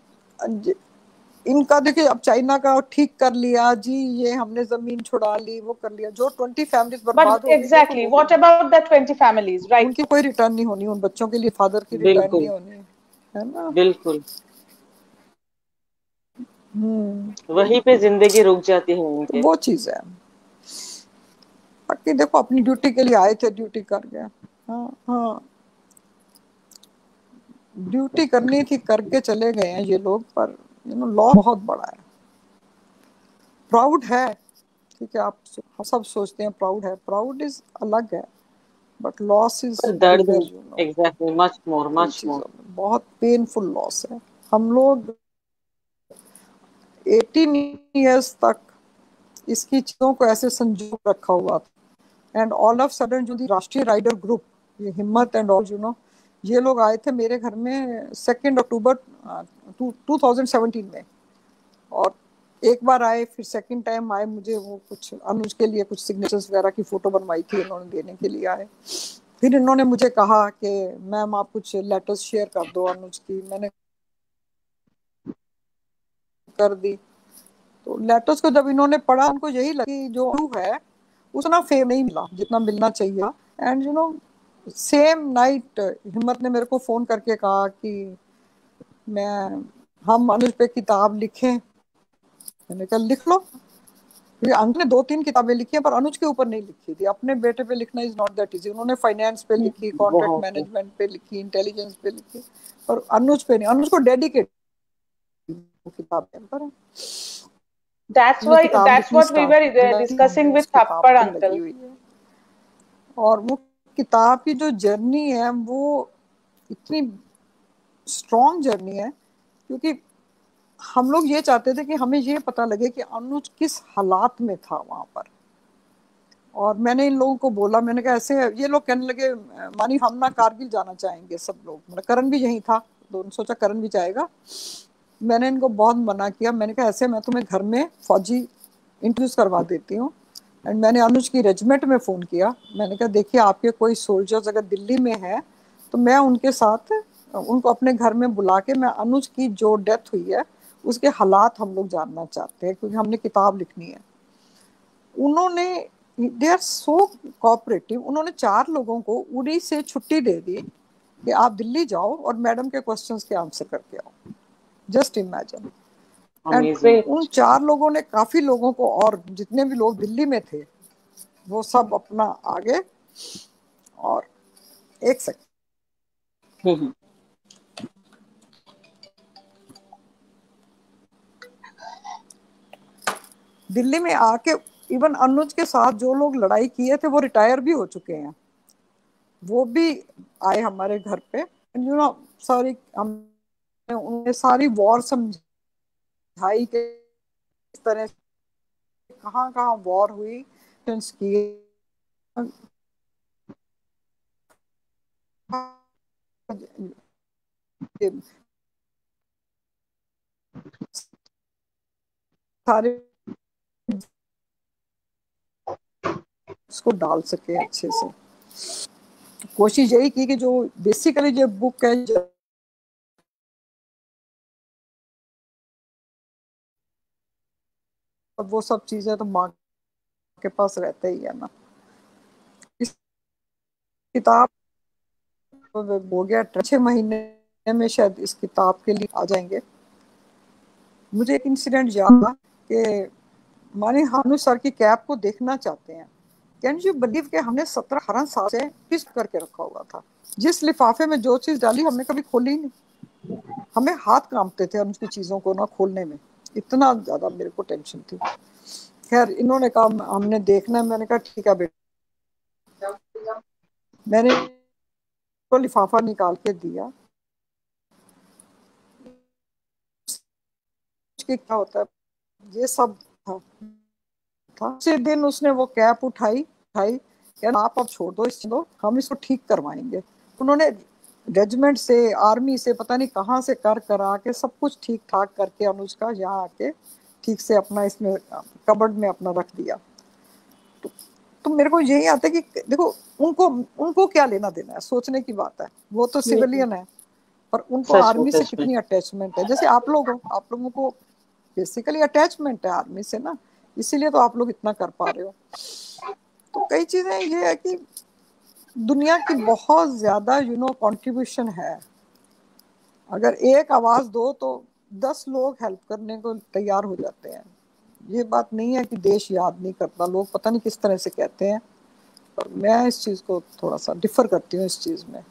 इनका देखिए अब चाइना का ठीक कर लिया जी ये हमने ज़मीन छुड़ा ली वो कर लिया। जो ट्वेंटी फैमिलीज़
बर्बाद हो exactly what about the twenty families right
उनकी कोई रिटर्न नहीं होनी उन बच्चों के लिए फादर की रिटर्न नहीं होनी है ना?
बिल्कुल। वहीं पे ज़िंदगी रुक जाती है
उनके। वो चीज़ है। बाकी देखो अपनी ड्यूटी के लिए आए थे ड्यूटी कर गए। हाँ हाँ। ड्यूटी करनी थी करके चले गए हैं ये लोग पर यू नो लॉ बहुत बड़ा है। प्राउड है। ठीक है आप सब सोचते हैं प्राउड है। प्राउड इज़ अलग है बट लॉस इज़
दर्द exactly much more much more
बहुत पेनफुल लॉस है। हम लोग 18 इयर्स तक इसकी चीज़ों को ऐसे संजो रखा हुआ था। एंड ऑल ऑफ़ सडन जो राष्ट्रीय राइडर ग्रुप ये हिम्मत एंड ऑल यू नो ये लोग आए थे मेरे घर में second October two thousand seventeen में। और एक बार आए, फिर सेकंड टाइम आए, मुझे वो कुछ अनुज के लिए कुछ सिग्नेचर्स वगैरह की फ़ोटो बनवाई थी उन्होंने देने के लिए आए। फिर इन्होंने मुझे कहा कि, मैम, आप कुछ लेटर्स शेयर कर दो अनुज की। मैंने कर दी। तो लेटर्स को जब इन्होंने पढ़ा उनको यही लगी जो है उतना फेम नहीं मिला जितना मिलना चाहिए। And you know same night हिम्मत ने मेरे को फ़ोन करके कहा कि मैं हम अनुज पे किताब लिखें। मैंने कहा लिख लो। अंक ने दो तीन किताबें लिखी हैं पर अनुज के ऊपर नहीं लिखी थी। अपने बेटे पे लिखना इज़ नॉट दैट इजी उन्होंने फाइनेंस पे लिखी कॉन्ट्रैक्ट मैनेजमेंट पे लिखी इंटेलिजेंस पे लिखी और अनुज पे नहीं। अनुज को डेडिकेट किताब
That's why that's what we were discussing with Thappad uncle.
और वो किताब की जो जर्नी है वो इतनी स्ट्रॉन्ग जर्नी है क्योंकि हम लोग ये चाहते थे कि हमें ये पता लगे कि अनुज किस हालात में था वहाँ पर और मैंने इन लोगों को बोला मैंने कहा ऐसे ये लोग कहने लगे मानी हम ना कारगिल जाना चाहेंगे सब लोग मतलब करण भी यही था तो सोचा करण भी जाएगा मैंने इनको बहुत मना किया। मैंने कहा, ऐसे मैं तुम्हें घर में फौजी इंट्रोड्यूस करवा देती हूँ। एंड मैंने अनुज की रेजिमेंट में फ़ोन किया। मैंने कहा, देखिए, आपके कोई सोल्जर्स अगर दिल्ली में है तो मैं उनके साथ, उनको अपने घर में बुला के मैं अनुज की जो डेथ हुई है, उसके हालात हम लोग जानना चाहते हैं, क्योंकि हमने किताब लिखनी है। उन्होंने दे आर सो कोऑपरेटिव उन्होंने चार लोगों को उड़ी से छुट्टी दे दी कि आप दिल्ली जाओ और मैडम के क्वेश्चंस के आंसर करके आओ। जस्ट इमेजिन उन चार लोगों ने काफ़ी लोगों को और जितने भी लोग दिल्ली में थे वो सब अपना आगे और एक सेकंड दिल्ली में आके इवन अनुज के साथ जो लोग लड़ाई किए थे वो रिटायर भी हो चुके हैं। वो भी आए हमारे घर पे। यू नो सॉरी हम उन्हें सारी वॉर समझाई के इस तरह कहाँ कहाँ वॉर हुई की। सारे उसको डाल सके अच्छे से। कोशिश यही की कि जो बेसिकली जो बुक है और वो सब चीज़ें तो माँ के पास रहते ही है ना। इस किताब हो गया छह महीने में शायद इस किताब के लिए आ जाएँगे। मुझे एक इंसिडेंट याद कि मानी हानू सर की कैब को देखना चाहते हैं। कैन यू बिलीव के हमने सत्रह अठारह साल से फिक्स करके रखा हुआ था। जिस लिफाफे में जो चीज़ डाली हमने कभी खोली नहीं। हमें हाथ कांपते थे उनकी चीज़ों को ना खोलने में। इतना ज़्यादा मेरे को टेंशन थी। खैर, इन्होंने कहा हमने देखना मैंने कहा, ठीक है बेटा। मैंने तो लिफाफा निकाल के दिया। कि क्या होता है? ये सब था। था। उसी दिन उसने वो कैप उठाई उठाई। आप अब छोड़ दो इसको हम इसको ठीक करवाएँगे। उन्होंने रेजिमेंट से आर्मी से पता नहीं कहाँ से कर करा के सब कुछ ठीक ठाक करके अनुष्का यहाँ आके ठीक से अपना इसमें कबर्ड में अपना रख दिया। तो, तो मेरे को यही आता है कि देखो उनको उनको क्या लेना देना है? सोचने की बात है। वो तो सिविलियन है पर उनको आर्मी से कितनी अटैचमेंट है? जैसे आप लोग हो आप लोगों को बेसिकली अटैचमेंट है आर्मी से ना? इसीलिए तो आप लोग इतना कर पा रहे हो। तो कई चीज़ें ये है कि दुनिया की बहुत ज़्यादा यू नो कंट्रीब्यूशन है। अगर एक आवाज़ दो तो दस लोग हेल्प करने को तैयार हो जाते हैं। ये बात नहीं है कि देश याद नहीं करता। लोग पता नहीं किस तरह से कहते हैं। पर मैं इस चीज़ को थोड़ा सा डिफर करती हूँ इस चीज़ में।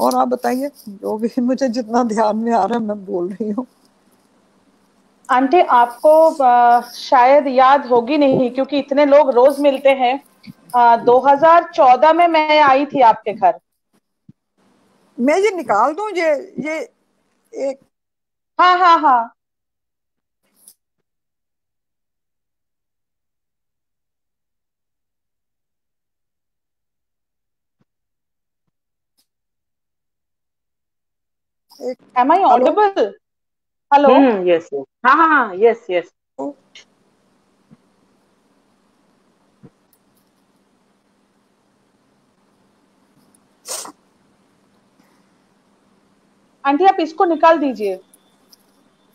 और आप बताइए, जो भी मुझे जितना ध्यान में आ रहा है, मैं बोल रही हूँ।
आंटी, आपको शायद याद होगी नहीं, क्योंकि इतने लोग रोज मिलते हैं। आ, 2014 में मैं आई थी आपके घर
मैं ये निकाल दूँ ये ये एक
हाँ हाँ हाँ Am I audible? Hello?
Mm, yes, yes. Ha, ha, yes, yes.
Aunty आप इसको निकाल दीजिए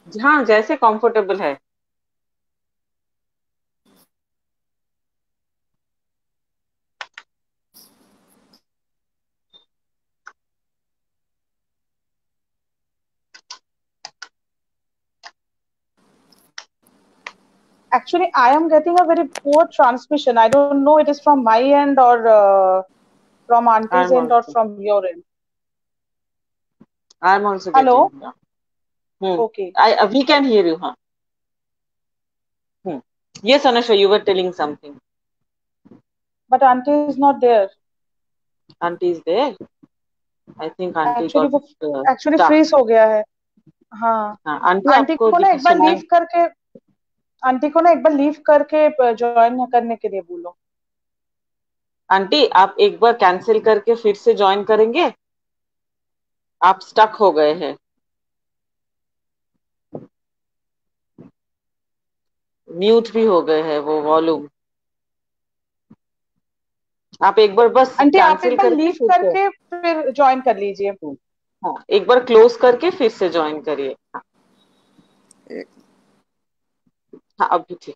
हाँ जैसे कंफर्टेबल है
actually i am getting a very poor transmission i don't know it is from my end or uh, from auntie's end or from your end
i'm also
hello
hmm. okay i uh, we can hear you huh hmm. yes anusha you were telling something
but auntie is not there
auntie is there i think auntie
actually got, वो uh, actually freeze हो गया है हाँ आंटी आंटी को ना एक बार लीव करके आंटी को ना एक बार लीव करके ज्वाइन करने के लिए बोलो
आंटी आप एक बार कैंसिल करके फिर से ज्वाइन करेंगे आप स्टक हो गए हैं। म्यूट भी हो गए हैं वो वॉल्यूम आप एक बार बस
आंटी आप एक बार लीव करके फिर ज्वाइन कर लीजिए।
हाँ एक बार क्लोज करके फिर से ज्वाइन करिए। हाँ हाँ अभी ठीक।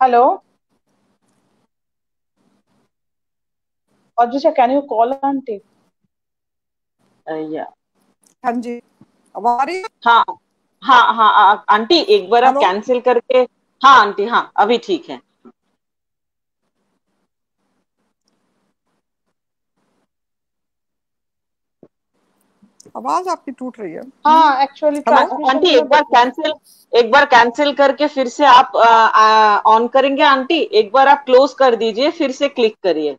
हेलो और can can you call aunty
yeah.
हाँ जी।
हाँ? हाँ हाँ आंटी एक बार आप कैंसिल करके हाँ आंटी हाँ अभी ठीक है।
आवाज़ आपकी टूट रही है।
हाँ एक्चुअली
आंटी एक बार कैंसिल एक बार कैंसिल करके फिर से आप ऑन करेंगे आंटी? एक बार आप क्लोज कर दीजिए फिर से क्लिक करिए।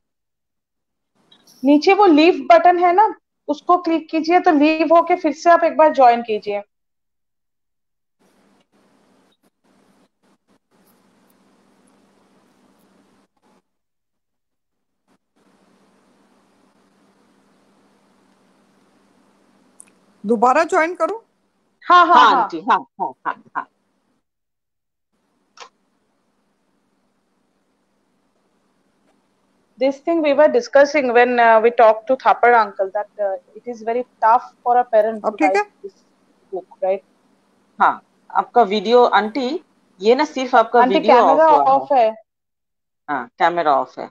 नीचे वो लीव बटन है ना उसको क्लिक कीजिए तो लीव होके फिर से आप एक बार ज्वाइन कीजिए।
दोबारा ज्वाइन करो
हाँ हाँ हाँ
जी हाँ हाँ हाँ
this thing we were discussing when uh, we talked to Thapar uncle that uh, it is very tough for a parent okay, to write this book, right?
हाँ आपका वीडियो आंटी ये ना सिर्फ़ आपका video off hai ha camera off hai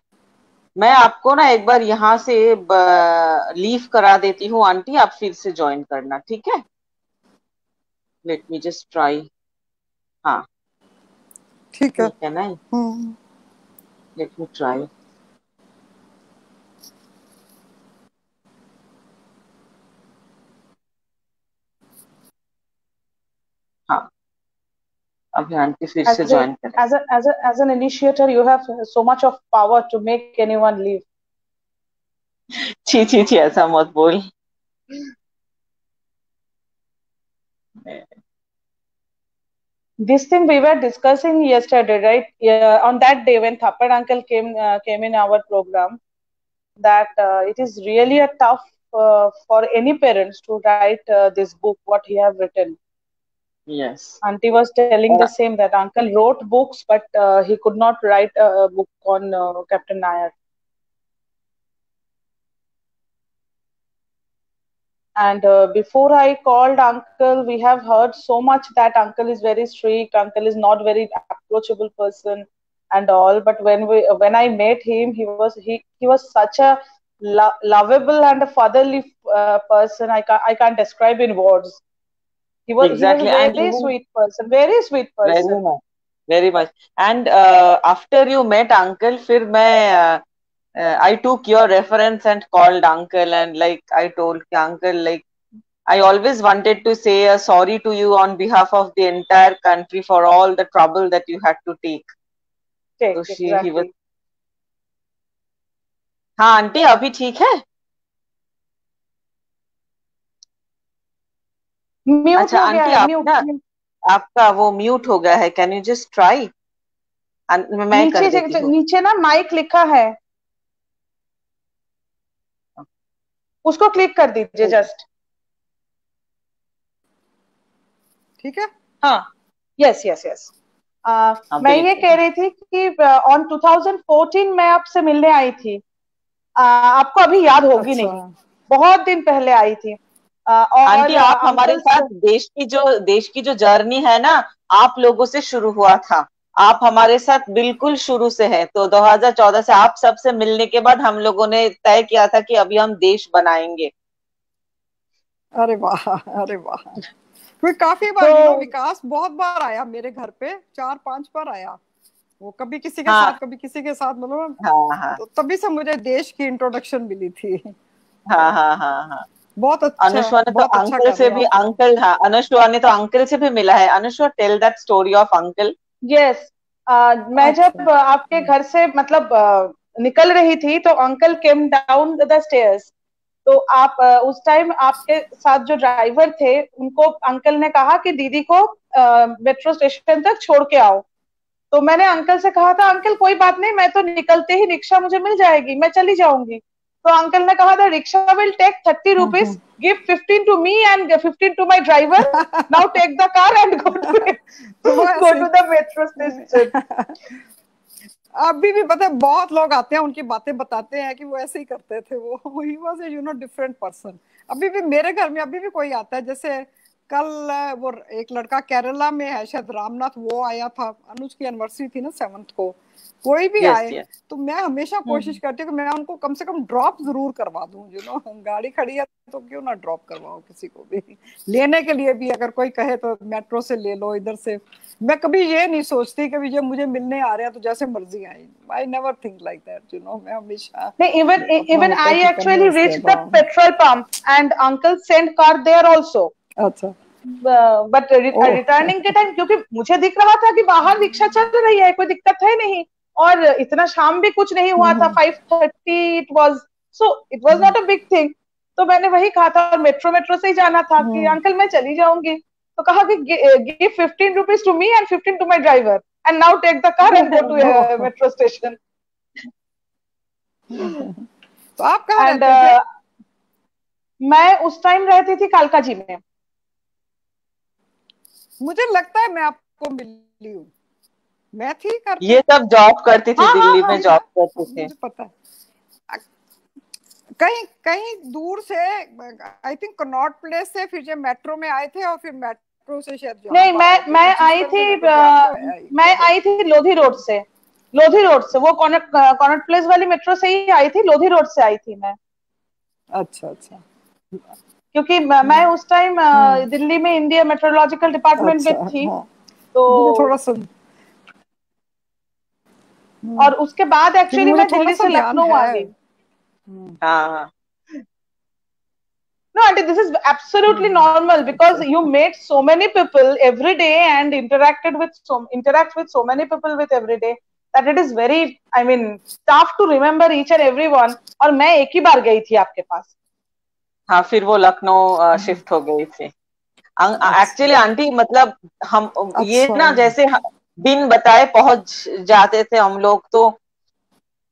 मैं आपको ना एक बार यहाँ से लीव करा देती हूँ आंटी आप फिर से ज्वाइन करना ठीक है? लेट मी जस्ट ट्राई हाँ।
ठीक है।
ना? Let me try अभियान्ति फिर से ज्वाइन करें
as a as a as an initiator you have so much of power to make anyone leave
छी छी छी ऐसा मत बोल
this thing we were discussing yesterday right yeah, on that day when Thapad uncle came uh, came in our program that uh, it is really a tough uh, for any parents to write uh, this book what he have written
Yes.
Auntie was telling the same that uncle wrote books, but uh, he could not write a book on uh, Captain Nair. And uh, before I called uncle, we have heard so much that uncle is very strict, uncle is not very approachable person and all. But when we when I met him, he was he he was such a lo- lovable and a fatherly uh, person. I can't I can't describe in words he was, exactly. he was a very and sweet person, very sweet person. Very much.
Very much. And uh, after you met uncle, फिर मैं uh, uh, I took your reference and called uncle and like I told uncle like I always wanted to say a sorry to you on behalf of the entire country for all the trouble that you had to take.
take so she, exactly. he was
हाँ आंटी अभी ठीक है
म्यूट अच्छा आंटी आप ना
आपका वो म्यूट हो गया है कैन यू जस्ट ट्राई मैं
नीचे कर नीचे ना माइक लिखा है। उसको क्लिक कर दीजिए जस्ट
ठीक है?
हाँ। यस यस यस मैं ये कह रही थी कि ऑन uh, 2014 में आपसे मिलने आई थी। uh, आपको अभी याद होगी अच्छा। नहीं। बहुत दिन पहले आई थी।
आंटी आप हमारे साथ देश की जो देश की जो जर्नी है ना आप लोगों से शुरू हुआ था। आप हमारे साथ बिल्कुल शुरू से है। तो 2014 से आप सबसे मिलने के बाद हम लोगों ने तय किया था कि अभी हम देश बनाएँगे।
अरे वाह अरे वाह। फिर काफ़ी बार तो, विकास बहुत बार आया मेरे घर पे चार पाँच बार आया। वो कभी किसी के हाँ, साथ कभी किसी के साथ मतलब हाँ, हाँ, तो तभी से मुझे देश की इंट्रोडक्शन मिली थी।
हाँ हाँ हाँ हाँ।
बहुत अच्छा
अनुष्वा ने तो अंकल अच्छा से भी अंकल हाँ अनुष्वा ने तो अंकल से भी मिला है। Anushva tell that story of uncle
yes मैं जब अच्छा। आपके घर से मतलब uh, निकल रही थी तो uncle came down the stairs तो आप uh, उस टाइम आपके साथ जो ड्राइवर थे उनको अंकल ने कहा कि दीदी को मेट्रो uh, स्टेशन तक छोड़ के आओ। तो मैंने अंकल से कहा था अंकल कोई बात नहीं मैं तो निकलते ही रिक्शा मुझे मिल जाएगी मैं चली जाऊँगी। तो अंकल ने कहा था rickshaw will take thirty rupees give fifteen to me and fifteen to my driver now take the car and go to go to the metro station
अभी भी पता है बहुत लोग आते हैं उनकी बातें बताते हैं कि वो ऐसे ही करते थे वो ही was you know different person अभी भी मेरे घर में अभी भी कोई आता है जैसे कल वो एक लड़का केरला में है शायद रामनाथ वो आया था अनुज की एनिवर्सरी थी ना सेवंथ को। कोई भी yes, आए yes. तो मैं हमेशा हम्म, कोशिश हम्म। करती हूँ कि मैं उनको कम से कम ड्रॉप ज़रूर करवा दूँ यू नो गाड़ी खड़ी है तो क्यों ना ड्रॉप करवाओ किसी को भी? लेने के लिए भी अगर कोई कहे तो मेट्रो से ले लो इधर से। मैं कभी ये नहीं सोचती कि जब मुझे मिलने आ रहे हैं तो जैसे मर्ज़ी आए। I never think like that you know मैं हमेशा
नहीं even even I actually reach the petrol pump and uncle send car there also
अच्छा।
बट रिटर्निंग के टाइम क्योंकि मुझे दिख रहा था कि बाहर रिक्शा चल रही है कोई दिक्कत है नहीं। और इतना शाम भी कुछ नहीं हुआ था five thirty it was so it was not a big thing तो मैंने वही कहा था और मेट्रो मेट्रो से ही जाना था कि अंकल हम्म। मैं चली जाऊँगी। तो कहा कि give fifteen rupees to me and fifteen to my driver and now take the car and go to metro station
तो आप कहा
एंड uh, मैं उस टाइम रहती थी कालका जी में।
मुझे लगता है मैं आपको मिली हूँ। मैं थी
करती ये सब जॉब करती थी हाँ, हाँ दिल्ली हाँ, में जॉब करते थे। मुझे पता है।
कहीं कहीं दूर से आई थिंक कनॉट प्लेस से फिर जब मेट्रो में आए थे और फिर मेट्रो से शायद
नहीं मैं मैं आई थी मैं आई थी लोधी रोड से। लोधी रोड से वो कॉनेट कॉनेट प्लेस वाली मेट्रो से ही आई थी लोधी रोड से आई थी मैं।
अच्छा अच्छा।
क्योंकि मैं उस टाइम हम्म। दिल्ली में इंडिया मेट्रोलॉजिकल डिपार्टमेंट में अच्छा, थी हाँ। तो थोड़ा सा और उसके बाद एक्चुअली मैं दिल्ली से लखनऊ आ गई हाँ, हाँ। No, auntie, this is absolutely normal because you meet so many people every day and interacted with so interact with so many people with every day that it is very, I mean, tough to remember each and every one. और मैं एक ही बार गई थी आपके पास
हाँ फिर वो लखनऊ शिफ्ट हो गई थी एक्चुअली आंटी मतलब हम ये अच्छा। ना जैसे बिन बताए पहुँच जाते थे हम लोग। तो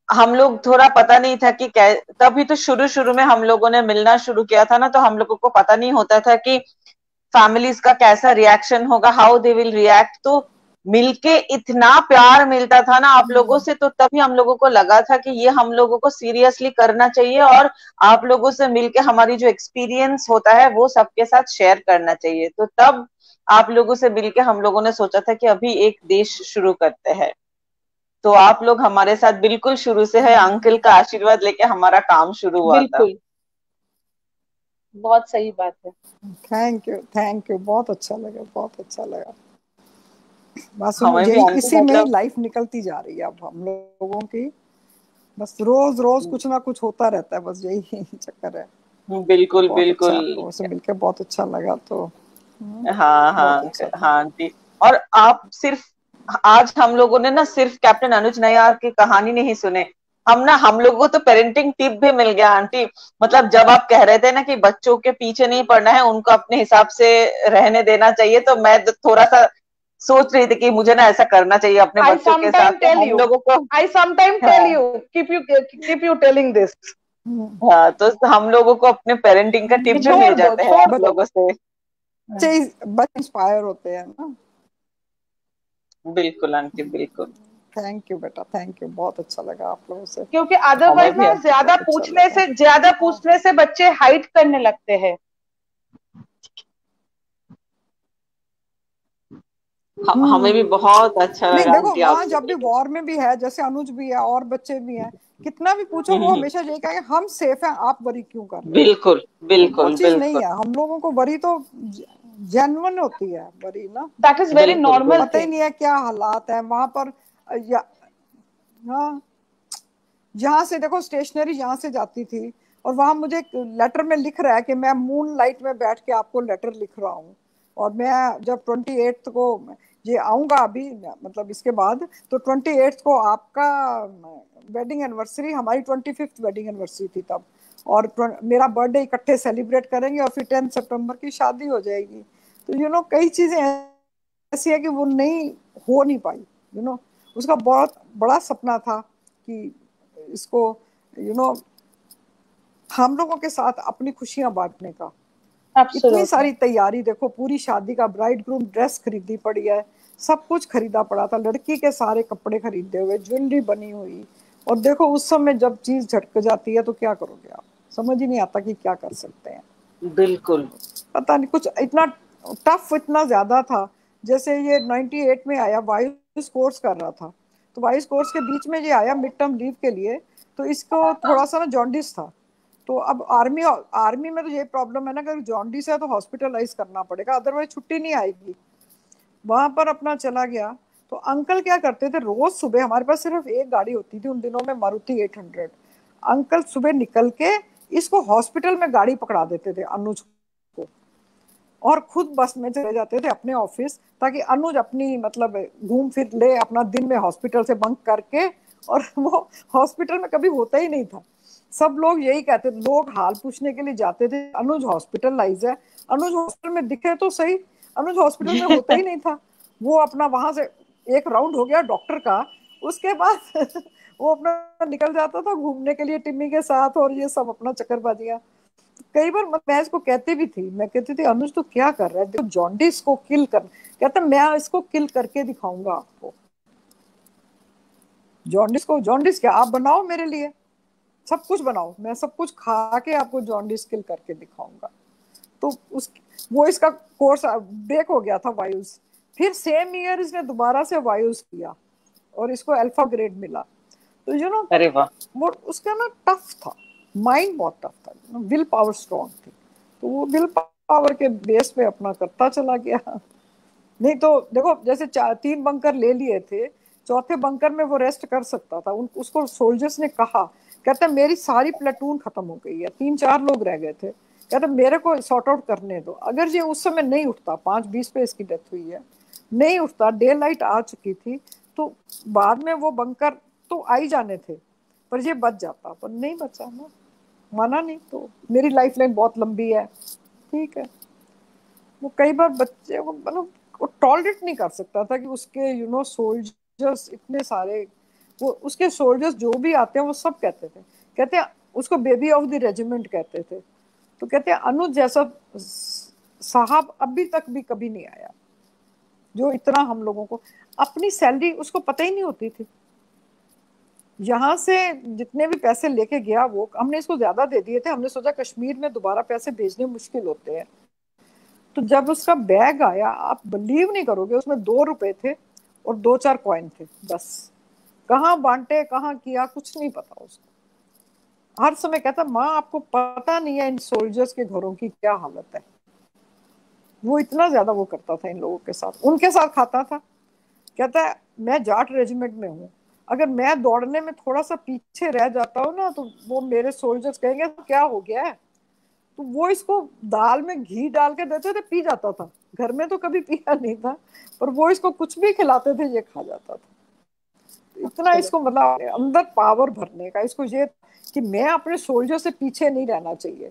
हम लोग थोड़ा पता नहीं था कि कै, तभी तो शुरू शुरू में हम लोगों ने मिलना शुरू किया था ना तो हम लोगों को पता नहीं होता था कि फैमिलीज़ का कैसा रिएक्शन होगा हाउ दे विल रिएक्ट तो मिलके इतना प्यार मिलता था ना आप लोगों से तो तभी हम लोगों को लगा था कि ये हम लोगों को सीरियसली करना चाहिए और आप लोगों से मिलके हमारी जो एक्सपीरियंस होता है, वो सबके साथ शेयर करना चाहिए। तो तब आप लोगों से मिलके हम लोगों ने सोचा था कि अभी एक देश शुरू करते हैं। तो आप लोग हमारे साथ बिल्कुल शुरू से है। अंकल का आशीर्वाद लेके हमारा काम शुरू हुआ था।
बहुत सही बात है।
थैंक यू थैंक यू बहुत अच्छा लगा बहुत अच्छा लगा। बस मुझे इसी में लाइफ मतलब निकलती जा रही है अब हम लोगों की। बस रोज रोज कुछ ना कुछ होता रहता है। बस यही चक्कर है।
बिल्कुल बिल्कुल।
अच्छा, मिलकर बहुत अच्छा लगा तो।
हाँ हाँ अच्छा हाँ जी। और आप सिर्फ़ आज हम लोगों ने ना सिर्फ़ कैप्टन अनुज नयार की कहानी नहीं सुने। हम ना हम लोगों को तो पेरेंटिंग टिप भी मिल गया आंटी। मतलब जब आप कह रहे थे ना कि बच्चों के पीछे नहीं पड़ना है उनको अपने हिसाब से रहने देना चाहिए तो मैं तो थोड़ा सा सोच रही थी कि मुझे ना ऐसा करना चाहिए अपने I बच्चों के साथ। तो हम लोगों को
I sometime tell you keep you keep you telling this
हाँ तो हम लोगों को अपने पेरेंटिंग का टिप भी मिल जाते हैं लोगों से।
बच्चे इंस्पायर होते हैं ना।
बिल्कुल आंटी बिल्कुल।
थैंक यू बेटा थैंक यू बहुत अच्छा लगा आप लोगों से।
क्योंकि अदरवाइज़ ना ज़्यादा अच्छा पूछने से ज़्यादा पूछने से बच्चे हाइट करने लगते हैं।
हमें भी बहुत अच्छा लगा
देखो हाँ जब भी वॉर में भी है जैसे अनुज भी है और बच्चे भी हैं कितना भी पूछो वो हम्म। हमेशा यही कहेंगे हम सेफ़ हैं आप वरी क्यों कर
बिल्कुल बिल्कुल बिल्कुल
नहीं है हम लोगों को वरी तो जेनवन होती है बड़ी ना।
दैट इज़ वेरी नॉर्मल
पता ही नहीं है क्या हालात है वहाँ पर या हाँ जहाँ से देखो स्टेशनरी यहाँ से जाती थी और वहाँ मुझे लेटर में लिख रहा है कि मैं मून लाइट में बैठ के आपको लेटर लिख रहा हूँ और मैं जब ट्वेंटी एट्थ को ये आऊँगा अभी मतलब इसके बाद। तो ट्वेंटी एट्थ को आपका वेडिंग एनिवर्सरी हमारी ट्वेंटी फिफ्थ वेडिंग एनिवर्सरी थी तब। और मेरा बर्थडे इकट्ठे सेलिब्रेट करेंगे और फिर टेंथ सितंबर की शादी हो जाएगी। तो यू नो कई चीज़ें ऐसी है कि वो नहीं हो नहीं पाई यू नो उसका बहुत बड़ा सपना था कि इसको यू नो हम लोगों के साथ अपनी खुशियाँ बांटने का। Absolutely. इतनी सारी तैयारी देखो पूरी शादी का ब्राइड ग्रूम ड्रेस खरीदनी पड़ी है सब कुछ खरीदा पड़ा था। लड़की के सारे कपड़े खरीदे हुए ज्वेलरी बनी हुई। और देखो उस समय जब चीज़ झटक जाती है तो क्या करोगे आप? समझ ही नहीं आता कि क्या कर सकते हैं।
बिल्कुल।
पता नहीं कुछ इतना टफ इतना ज़्यादा था। जैसे ये 98 में आया वाइस कोर्स कर रहा था। तो वाइस कोर्स के बीच में ये आया मिड टर्म लीव के लिए तो इसको थोड़ा सा ना जॉन्डिस था। तो अब आर्मी आर्मी में तो ये प्रॉब्लम है ना अगर जॉन्डिस है तो हॉस्पिटलाइज करना पड़ेगा अदरवाइज़ छुट्टी नहीं आएगी। वहाँ पर अपना चला गया। तो अंकल क्या करते थे? रोज सुबह हमारे पास सिर्फ़ एक गाड़ी होती थी, उन दिनों में मारुति 800 अंकल सुबह निकल के इसको हॉस्पिटल में गाड़ी पकड़ा देते थे, अनुज को। और खुद बस में चले जाते थे अपने ऑफ़िस ताकि अनुज अपनी मतलब घूम फिर ले, अपना दिन में हॉस्पिटल से बंक करके, और वो हॉस्पिटल में कभी होता ही नहीं था। सब लोग यही कहते लोग हाल पूछने के लिए जाते थे, अनुज हॉस्पिटलाइज है। अनुज हॉस्पिटल में दिखे तो सही, अनुज हॉस्पिटल में होता ही नहीं था। वो अपना वहाँ से एक राउंड हो गया डॉक्टर का, उसके बाद वो अपना निकल जाता था घूमने के लिए टिम्मी के साथ और ये सब अपना चक्करबाजियाँ। कई बार मैं इसको कहती भी थी, मैं कहती थी, अनुज तो क्या कर रहा है? जॉन्डिस को किल कर कहता, मैं इसको किल करके दिखाऊँगा आपको। जॉन्डिस को जॉन्डिस क्या? आप बनाओ मेरे लिए। सब कुछ बनाओ मैं सब कुछ खा के आपको जॉन्डिस किल करके दिखाऊँगा। तो उस वो इसका कोर्स ब्रेक हो गया था वायुस। फिर सेम ईयर इसने दोबारा से वायुस किया और इसको अल्फ़ा ग्रेड मिला। तो यू नो
अरे वाह।
वो उसका ना टफ था माइंड बहुत टफ था विल पावर स्ट्रॉन्ग थी। तो वो विल पावर के बेस पे अपना करता चला गया। नहीं तो देखो जैसे तीन बंकर ले लिए थे चौथे बंकर में वो रेस्ट कर सकता था। उन उसको सोल्जर्स ने कहा कहते मेरी सारी प्लेटून खत्म हो गई है। तीन चार लोग रह गए थे। कहते मेरे को सॉर्ट आउट करने दो। अगर ये उस समय नहीं उठता, पाँच बीस पे इसकी डेथ हुई है, नहीं उठता डे लाइट आ चुकी थी तो बाद में वो बंकर तो आ ही जाने थे, पर ये बच जाता। पर नहीं बचा ना। माना नहीं तो। मेरी लाइफ लाइन बहुत लंबी है। ठीक है। वो कई बार बच्चे मतलब वो टॉलरेट नहीं कर सकता था कि उसके यू नो सोल्जर्स इतने सारे वो उसके सोल्जर्स जो भी आते हैं, वो सब कहते थे। कहते हैं, उसको बेबी ऑफ़ द रेजिमेंट कहते थे। तो कहते हैं अनुज जैसा साहब अभी तक भी कभी नहीं आया। जो इतना हम लोगों को, अपनी सैलरी उसको पता ही नहीं होती थी। यहाँ से जितने भी पैसे लेके गया, वो हमने इसको ज़्यादा दे दिए थे। हमने सोचा कश्मीर में दोबारा पैसे भेजने मुश्किल होते हैं। तो जब उसका बैग आया, आप बिलीव नहीं करोगे, उसमें दो रुपए थे और दो चार कॉइन थे, बस। कहाँ बांटे, कहाँ किया, कुछ नहीं पता उसको। हर समय कहता, माँ, आपको पता नहीं है इन सोल्जर्स के घरों की क्या हालत है। वो इतना ज़्यादा वो करता था इन लोगों के साथ। उनके साथ खाता था। कहता है मैं जाट रेजिमेंट में हूँ। अगर मैं दौड़ने में थोड़ा सा पीछे रह जाता हूँ ना तो वो मेरे सोल्जर्स कहेंगे तो क्या हो गया है? तो वो इसको दाल में घी डाल के देते थे, पी जाता था। घर में तो कभी पिया नहीं था, पर वो इसको कुछ भी खिलाते थे, ये खा जाता था। इतना इसको मतलब अंदर पावर भरने का इसको ये कि मैं अपने सोल्जर से पीछे नहीं रहना चाहिए।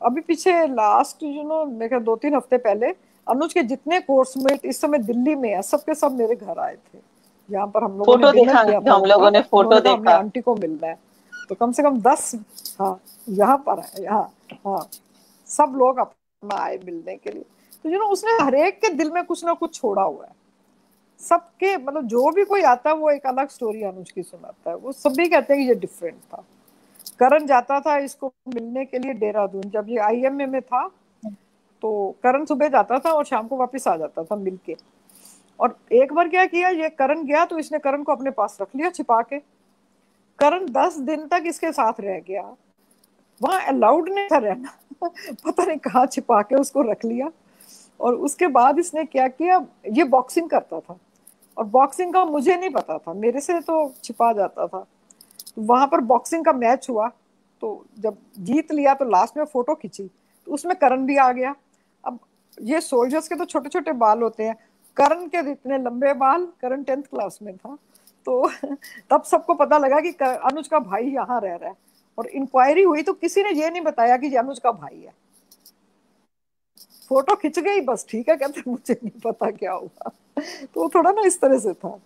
अभी पीछे लास्ट यू नो मेरे दो तीन हफ़्ते पहले अनुज के जितने कोर्स में इस समय दिल्ली में है सबके सब मेरे घर आए थे। यहाँ पर हम लोगों
फ़ोटो देखा हम लोगों ने फ़ोटो देखा।
आंटी को मिलना है। तो कम से कम दस हाँ यहाँ पर है यहाँ हाँ सब लोग अपना आए मिलने के लिए। तो यू नो उसने हरेक के दिल में कुछ ना कुछ छोड़ा हुआ है। सबके मतलब जो भी कोई आता है, वो एक अलग स्टोरी अनुज की सुनाता है। वो सभी कहते हैं कि ये डिफरेंट था। करण जाता था इसको मिलने के लिए देहरादून। जब ये आईएमए में था तो करण सुबह जाता था और शाम को वापस आ जाता था मिलके। और एक बार क्या किया, ये करण गया तो इसने करण को अपने पास रख लिया छिपा के। करण दस दिन तक इसके साथ रह गया। वहाँ अलाउड नहीं था रहना। पता नहीं कहाँ छिपा के उसको रख लिया। और उसके बाद इसने क्या किया, ये बॉक्सिंग करता था। और बॉक्सिंग का मुझे नहीं पता था। मेरे से तो छिपा जाता था। तो वहाँ पर बॉक्सिंग का मैच हुआ तो जब जीत लिया तो लास्ट में फ़ोटो खींची तो उसमें करण भी आ गया। अब ये सोल्जर्स के तो छोटे छोटे बाल होते हैं। करण के इतने लंबे बाल, करण टेंथ क्लास में था। तो तब सबको पता लगा कि अनुज का भाई यहाँ रह रहा है। और इंक्वायरी हुई तो किसी ने ये नहीं बताया कि अनुज का भाई है। फ़ोटो खिंच गई बस ठीक है कहते मुझे नहीं पता क्या हुआ। तो वो थोड़ा ना इस तरह से था।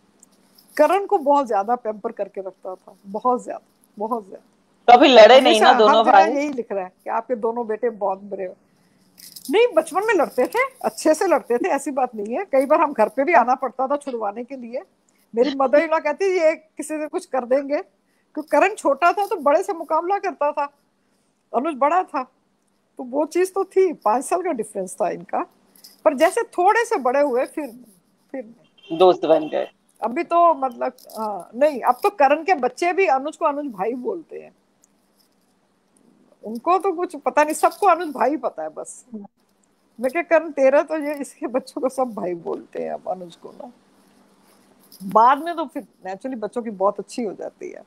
करण को बहुत ज़्यादा पेम्पर करके रखता था बहुत ज़्यादा बहुत ज़्यादा।
कभी लड़े नहीं ना दोनों भाई?
यही लिख रहा है कि आपके दोनों बेटे बहुत बुरे हो। नहीं बचपन में लड़ते थे अच्छे से लड़ते थे ऐसी बात नहीं है। कई बार हम घर पे भी आना पड़ता था छुड़वाने के लिए। मेरी मदर इन कहती ये किसी से कुछ कर देंगे? क्योंकि करण छोटा था तो बड़े से मुकाबला करता था। अनुज बड़ा था। तो वो चीज़ तो थी पाँच साल का डिफरेंस था इनका। पर जैसे थोड़े से बड़े हुए फिर फिर
दोस्त बन गए।
अभी तो मतलब हाँ नहीं अब तो करण के बच्चे भी अनुज को अनुज भाई बोलते हैं। उनको तो कुछ पता नहीं सबको अनुज भाई पता है बस। मैं क्या करण तेरा तो ये इसके बच्चों को सब भाई बोलते हैं अब अनुज को ना। बाद में तो फिर नेचुरली बच्चों की बहुत अच्छी हो जाती है।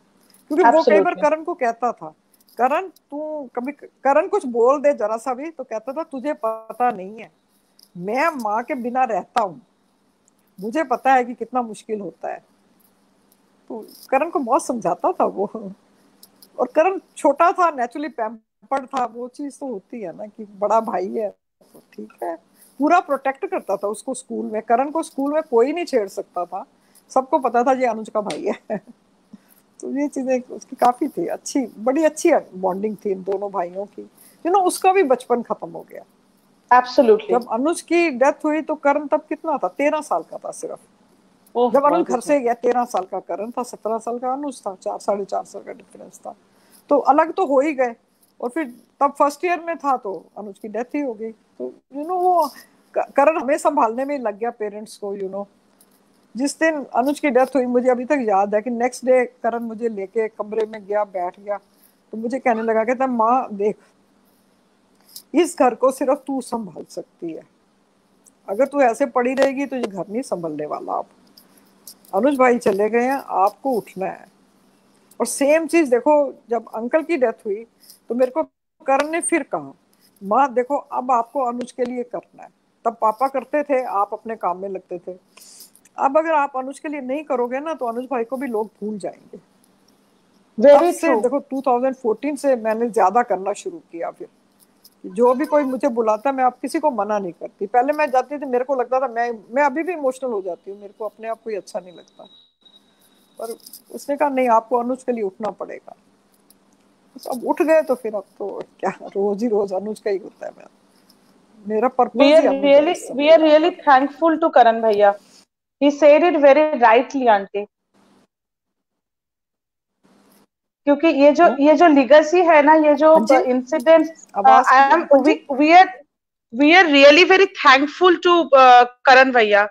क्योंकि वो कई बार करण को कहता था। करण, तू कभी करण कुछ बोल दे जरा सा भी तो कहता था, तुझे पता नहीं है। मैं माँ के बिना रहता हूँ। मुझे पता है कि कितना मुश्किल होता है। तो करण को बहुत समझाता था वो। और करण छोटा था नेचुरली पैम्पर्ड था, वो चीज़ तो होती है ना कि बड़ा भाई है तो ठीक है। पूरा प्रोटेक्ट करता था उसको स्कूल में। करण को स्कूल में कोई नहीं छेड़ सकता था। सबको पता था, ये अनुज का भाई है। तो ये चीज़ें उसकी काफ़ी थी। अच्छी बड़ी अच्छी बॉन्डिंग थी इन दोनों भाइयों की। यू नो उसका भी बचपन खत्म हो गया।
एब्सोल्युटली
जब अनुज की डेथ हुई तो करण तब कितना था? तेरह साल का था सिर्फ़। जब अनुज घर से गया तेरह साल का करण था सत्रह साल का अनुज था चार साढ़े चार साल का डिफरेंस था। तो अलग तो हो ही गए। और फिर तब फ़र्स्ट ईयर में था तो अनुज की डेथ ही हो गई। तो यू नो वो करण हमें संभालने में लग गया पेरेंट्स को यू नो जिस दिन अनुज की डेथ हुई, मुझे अभी तक याद है कि नेक्स्ट डे करण मुझे लेके कमरे में गया, बैठ गया। तो मुझे कहने लगा कहता माँ, देख, इस घर को सिर्फ़ तू संभाल सकती है। अगर तू ऐसे पड़ी रहेगी तो ये घर नहीं संभलने वाला आप अनुज भाई चले गए हैं, आपको उठना है। और सेम चीज़ देखो, जब अंकल की डेथ हुई तो मेरे को करण ने फिर कहा, माँ, देखो, अब आपको अनुज के लिए करना है। तब पापा करते थे, आप अपने काम में लगते थे। अब अगर आप अनुज के लिए नहीं करोगे ना तो अनुज भाई को भी लोग भूल जाएँगे। Very से देखो 2014 से मैंने ज़्यादा करना शुरू किया फिर। जो भी कोई मुझे बुलाता मैं आप किसी को मना नहीं करती। पहले मैं जाती थी मेरे को लगता था मैं मैं अभी भी इमोशनल हो जाती हूँ मेरे को अपने आप कोई अच्छा नहीं लगता। पर उसने कहा नहीं आपको अनुज के लिए उठना पड़ेगा। अब उठ गए तो फिर अब तो क्या रोज ही रोज अनुज का ही होता है मैं मेरा purpose
we are really we are really thankful to karan bhaiya he said it very rightly auntie क्योंकि ये जो ये जो लिगेसी है ना ये जो incident I am we are we are really very thankful to Karan भैया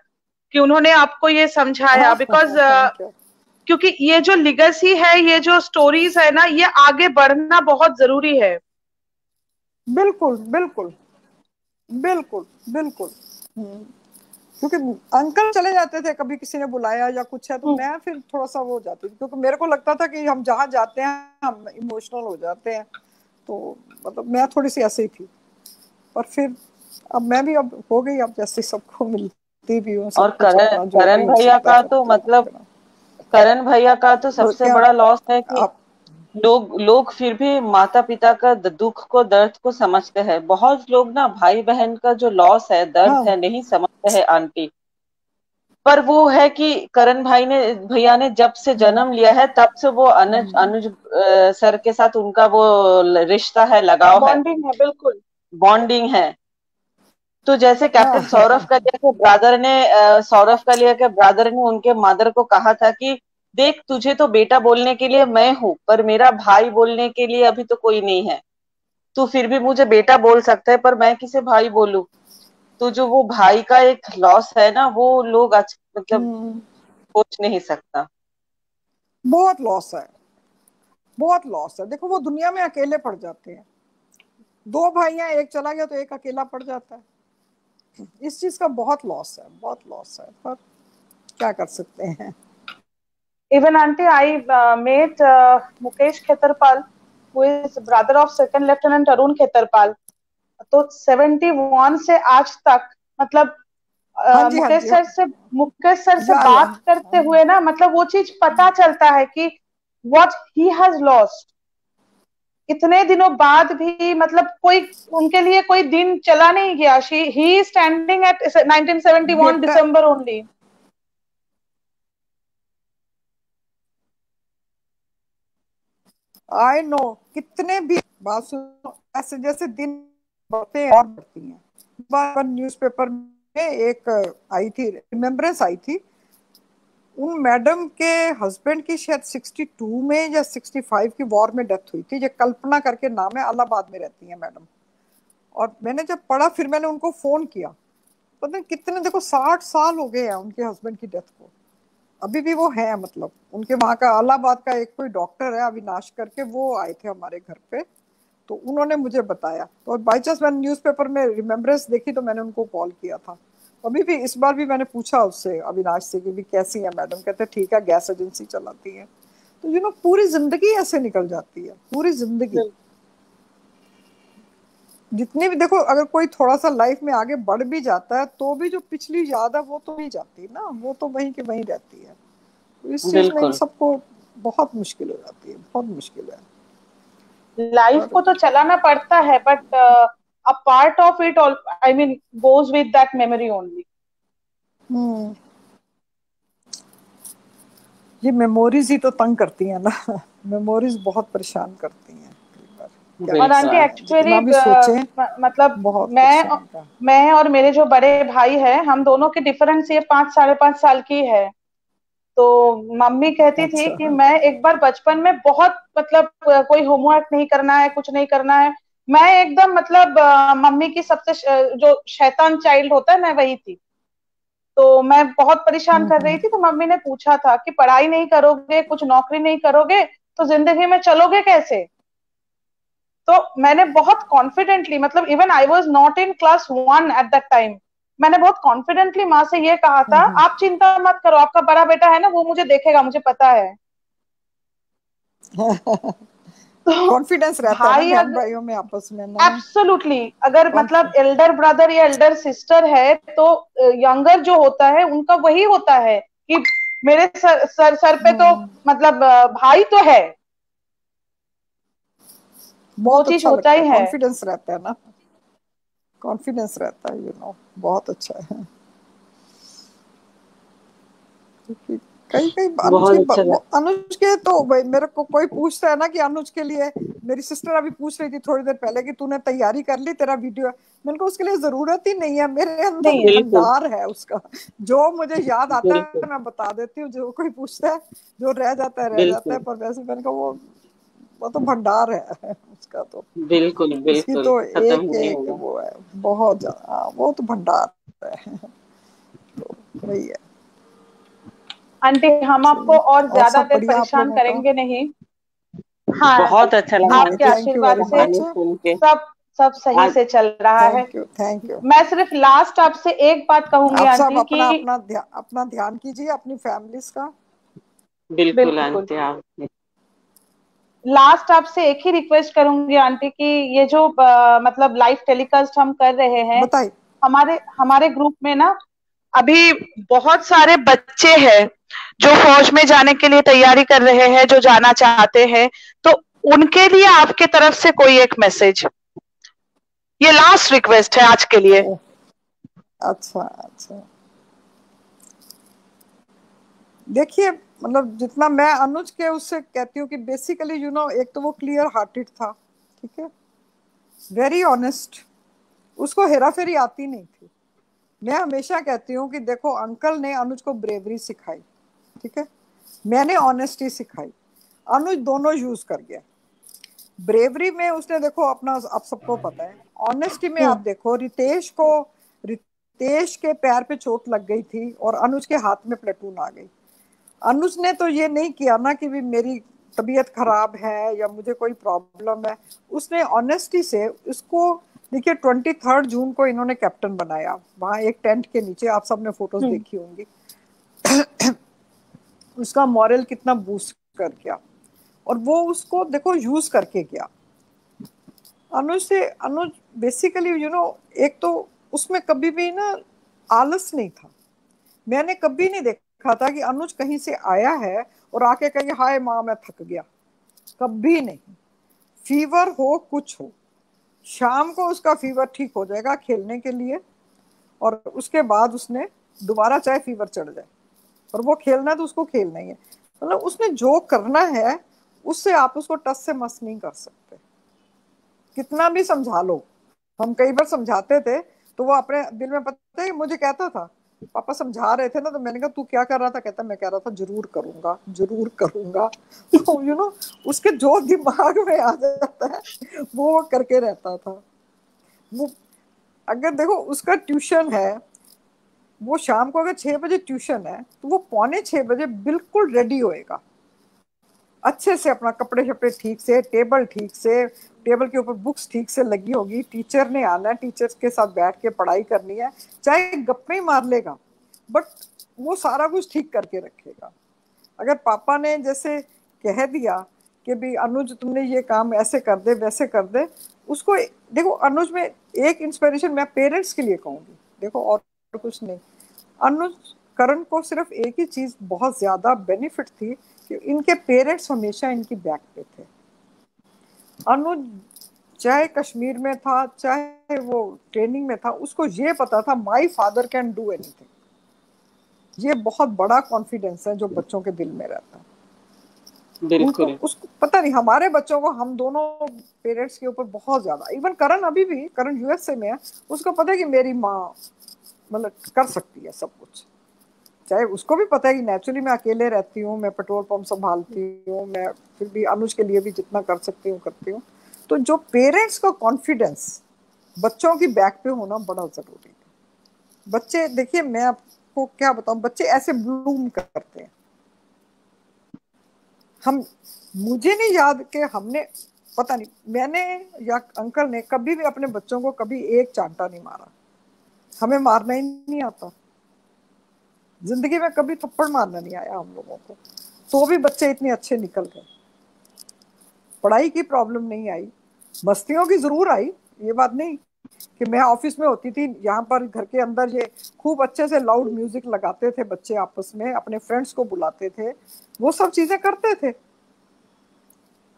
कि उन्होंने आपको ये समझाया बिकॉज़ uh, क्योंकि ये जो लिगेसी है ये जो स्टोरीज है ना ये आगे बढ़ना बहुत ज़रूरी है।
बिल्कुल बिल्कुल बिल्कुल बिल्कुल। हम्म। क्योंकि अंकल चले जाते थे कभी किसी ने बुलाया या कुछ है तो हम्म। मैं फिर थोड़ा सा वो जाती थी क्योंकि मेरे को लगता था कि हम जहाँ जाते हैं हम इमोशनल हो जाते हैं। तो मतलब मैं थोड़ी सी ऐसी थी। पर फिर अब मैं भी अब हो गई अब जैसे सबको मिलती भी हूँ
और करण करण भैया का तो मतलब करण भैया का तो सबसे बड़ा लॉस है कि लोग लोग फिर भी माता पिता का दुख को दर्द को समझते हैं बहुत लोग ना भाई बहन का जो लॉस है दर्द हाँ। है नहीं समझते हैं आंटी पर वो है कि करण भाई ने भैया ने जब से जन्म लिया है तब से वो अनुज हम्म। अनुज सर के साथ उनका वो रिश्ता है लगाव
बॉन्डिंग है, है बिल्कुल
बॉन्डिंग है तो जैसे कैप्टन हाँ। सौरभ का जैसे ब्रदर ने सौरभ का लिया के ब्रदर ने उनके मदर को कहा था कि देख तुझे तो बेटा बोलने के लिए मैं हूँ पर मेरा भाई बोलने के लिए अभी तो कोई नहीं है। तू फिर भी मुझे बेटा बोल सकता है पर मैं किसे भाई बोलू? तो जो वो भाई का एक लॉस है ना वो लोग आज मतलब हम्म। सोच नहीं सकता।
बहुत लॉस है। बहुत लॉस है। देखो वो दुनिया में अकेले पड़ जाते हैं। दो भाइयाँ एक चला गया तो एक अकेला पड़ जाता है। इस चीज़ का बहुत लॉस है बहुत लॉस है। पर क्या कर सकते हैं?
Even auntie i uh, met uh, mukesh khetarpal who is brother of second lieutenant arun khetarpal. तो 71 से आज तक मतलब हाँ जी, मुकेश हाँ सर से मुकेश सर से बात करते हुए ना मतलब वो चीज़ पता चलता है कि व्हाट ही हैज़ लॉस्ट इतने दिनों बाद भी मतलब कोई उनके लिए कोई दिन चला नहीं गया. She he standing at 1971 December only
I know कितने भी बात ऐसे जैसे दिन बढ़ते हैं और बढ़ती हैं। बार न्यूज़पेपर में एक आई थी रिमेम्बरेंस आई थी। उन मैडम के हस्बैंड की शायद 62 में या 65 की वॉर में डेथ हुई थी जो कल्पना करके नाम है, अलाहाबाद में रहती है मैडम और मैंने जब पढ़ा, फिर मैंने उनको फ़ोन किया। पता नहीं कितने, देखो साठ साल हो गए हैं उनके हस्बैंड की डेथ को। अभी भी वो है मतलब। उनके वहाँ का अलाहाबाद का एक कोई डॉक्टर है, अविनाश करके, वो आए थे हमारे घर पे। तो उन्होंने मुझे बताया। तो बाई चांस मैंने न्यूज़पेपर में रिमेम्बरेंस देखी तो मैंने उनको कॉल किया था। अभी भी इस बार भी मैंने पूछा उससे, अविनाश से कि भी कैसी है मैडम? कहते, ठीक है, गैस एजेंसी चलाती है। तो यू नो पूरी ज़िंदगी ऐसे निकल जाती है। पूरी ज़िंदगी। जितनी भी देखो अगर कोई थोड़ा सा लाइफ में आगे बढ़ भी जाता है तो भी जो पिछली याद है वो तो नहीं जाती ना। वो तो वहीं के वहीं रहती है। तो इस चीज़ में सबको बहुत मुश्किल हो जाती है बहुत मुश्किल है।
लाइफ को तो चलाना पड़ता है but a part of it I mean goes with that memory only
ये मेमोरीज ही तो तंग करती हैं ना। मेमोरीज बहुत परेशान करती हैं।
और आंटी एक्चुअली मतलब मैं मैं और मेरे जो बड़े भाई हैं हम दोनों के डिफरेंस ये पाँच साढ़े पाँच साल की है। तो मम्मी कहती अच्छा। थी कि मैं एक बार बचपन में बहुत मतलब कोई होमवर्क नहीं करना है कुछ नहीं करना है। मैं एकदम मतलब मम्मी की सबसे जो शैतान चाइल्ड होता है मैं वही थी। तो मैं बहुत परेशान कर रही हम्म। थी तो मम्मी ने पूछा था कि पढ़ाई नहीं करोगे कुछ नौकरी नहीं करोगे तो ज़िंदगी में चलोगे कैसे? तो मैंने बहुत कॉन्फिडेंटली मतलब even I was not in class one at that time मैंने बहुत कॉन्फिडेंटली माँ से ये कहा था हम्म। आप चिंता मत करो आपका बड़ा बेटा है ना वो मुझे देखेगा मुझे पता है
कॉन्फिडेंस रहता है ना भाइयों में आपस में
एब्सोल्युटली अगर मतलब एल्डर ब्रदर या एल्डर सिस्टर है तो यंगर जो होता है उनका वही होता है कि मेरे सर सर, सर पे तो हम्म। मतलब भाई तो है
चीज़ अच्छा होता ही है कॉन्फिडेंस रहता है ना। कॉन्फिडेंस रहता है यू नो बहुत अच्छा है। कई कई अनुज के अच्छा अनुज के तो भाई मेरे को कोई पूछता है ना कि अनुज के लिए मेरी सिस्टर अभी पूछ रही थी थोड़ी देर पहले कि तूने तैयारी कर ली तेरा वीडियो मैंने कहा उसके लिए ज़रूरत ही नहीं है मेरे अंदर भंडार है उसका। जो मुझे याद आता है मैं बता देती हूँ जो कोई पूछता है जो रह जाता है रह जाता है पर वैसे मैंने कहा वो वो तो भंडार है उसका तो।
बिल्कुल बिल्कुल
तो एक एक वो है बहुत ज़्यादा हाँ, वो तो भंडार है। तो वही है।
आंटी हम आपको और ज़्यादा देर परेशान करेंगे नहीं।
हाँ बहुत अच्छा लगा
आपके आशीर्वाद से सब सब सही। से चल रहा है।
थैंक यू
मैं सिर्फ़ लास्ट आपसे एक बात कहूँगी
आंटी की। अपना ध्यान अपना ध्यान कीजिए अपनी फैमिलीज़ का।
बिल्कुल। आंटी आप
लास्ट आपसे एक ही रिक्वेस्ट करूँगी आंटी की ये जो आ, मतलब लाइव टेलीकास्ट हम कर रहे हैं हमारे हमारे ग्रुप में ना अभी बहुत सारे बच्चे हैं जो फौज में जाने के लिए तैयारी कर रहे हैं जो जाना चाहते हैं तो उनके लिए आपके तरफ़ से कोई एक मैसेज ये लास्ट रिक्वेस्ट है आज के लिए।
अच्छा अच्छा। देखिए मतलब जितना मैं अनुज के उससे कहती हूँ कि बेसिकली यू नो एक तो वो क्लियर हार्टेड था ठीक है? वेरी ऑनेस्ट उसको हेरा फेरी आती नहीं थी। मैं हमेशा कहती हूँ कि देखो अंकल ने अनुज को ब्रेवरी सिखाई ठीक है? मैंने ऑनेस्टी सिखाई। अनुज दोनों यूज़ कर गया। ब्रेवरी में उसने देखो अपना आप सबको पता है ऑनेस्टी में आप देखो रितेश को रितेश के पैर पे चोट लग गई थी और अनुज के हाथ में प्लेटून आ गई। अनुज ने तो ये नहीं किया ना कि भी मेरी तबीयत खराब है या मुझे कोई प्रॉब्लम है। उसने ऑनेस्टी से उसको देखिए ट्वेंटी थर्ड जून को इन्होंने कैप्टन बनाया। वहाँ एक टेंट के नीचे आप सबने फ़ोटोज़ हम्म। देखी होंगी। उसका मॉरल कितना बूस्ट कर गया। और वो उसको देखो यूज़ करके गया। अनुज से अनुज बेसिकली यू नो एक तो उसमें कभी भी ना आलस नहीं था। मैंने कभी नहीं देखा था कि अनुज कहीं से आया है और आके कहे हाय माँ, मैं थक गया। कभी नहीं। फीवर हो, कुछ हो। शाम को उसका फीवर ठीक हो जाएगा खेलने के लिए और उसके बाद उसने दोबारा चाहे फीवर चढ़ जाए। और वो खेलना है तो उसको खेलना ही है। मतलब उसने जो करना है, उससे आप उसको टस से मस नहीं कर सकते। कितना भी समझा लो। हम कई बार समझाते थे तो वो अपने दिल में, पता है, मुझे कहता था पापा समझा रहे थे ना तो मैंने कहा, तू क्या कर रहा था? कहता, मैं कह रहा था, ज़रूर करूँगा ज़रूर करूँगा। तो यू नो उसके जो दिमाग में आ जाता है, वो करके रहता था। वो, अगर देखो, उसका ट्यूशन है, वो शाम को अगर छह बजे ट्यूशन है तो वो पौने छह बजे बिल्कुल रेडी होएगा। अच्छे से अपना कपड़े शपड़े ठीक से, टेबल ठीक से, टेबल के ऊपर बुक्स ठीक से लगी होगी। टीचर ने आना है, टीचर के साथ बैठ के पढ़ाई करनी है। चाहे गप्पे ही मार लेगा, बट वो सारा कुछ ठीक करके रखेगा। अगर पापा ने जैसे कह दिया कि भी, अनुज, तुमने ये काम ऐसे कर दे, वैसे कर दे, उसको देखो, अनुज में एक इंस्पिरेशन मैं पेरेंट्स के लिए कहूँगी। देखो, और कुछ नहीं। अनुज, करण को सिर्फ़ एक ही चीज़ बहुत ज़्यादा बेनिफिट थी कि इनके पेरेंट्स हमेशा इनकी बैक पे थे। अनुज चाहे कश्मीर में था चाहे वो ट्रेनिंग में था उसको ये पता था my father can do anything ये बहुत बड़ा कॉन्फिडेंस है जो बच्चों के दिल में रहता है। उसको पता नहीं हमारे बच्चों को हम दोनों पेरेंट्स के ऊपर बहुत ज़्यादा इवन करण अभी भी करण यूएसए में है उसको पता है कि मेरी माँ मतलब कर सकती है सब कुछ। चाहे उसको भी पता है कि नेचुरली मैं अकेले रहती हूँ, मैं पेट्रोल पंप संभालती हूँ, मैं फिर भी अनुज के लिए भी जितना कर सकती हूँ, करती हूँ। तो जो पेरेंट्स का कॉन्फिडेंस बच्चों की बैक पे होना बड़ा ज़रूरी है। बच्चे, देखिए मैं आपको क्या बताऊँ, बच्चे ऐसे ब्लूम करते हैं। हम, मुझे नहीं याद कि हमने, पता नहीं, मैंने या अंकल ने कभी भी अपने बच्चों को कभी एक चांटा नहीं मारा। हमें मारना ही नहीं आता। ज़िंदगी में कभी थप्पड़ मारना नहीं आया हम लोगों को। तो भी बच्चे इतने अच्छे निकल गए। पढ़ाई की प्रॉब्लम नहीं आई। मस्तियों की ज़रूर आई, ये बात नहीं कि मैं ऑफ़िस में होती थी, यहाँ पर घर के अंदर ये खूब अच्छे से लाउड म्यूज़िक लगाते थे बच्चे आपस में, अपने फ्रेंड्स को बुलाते थे, वो सब चीज़ें करते थे।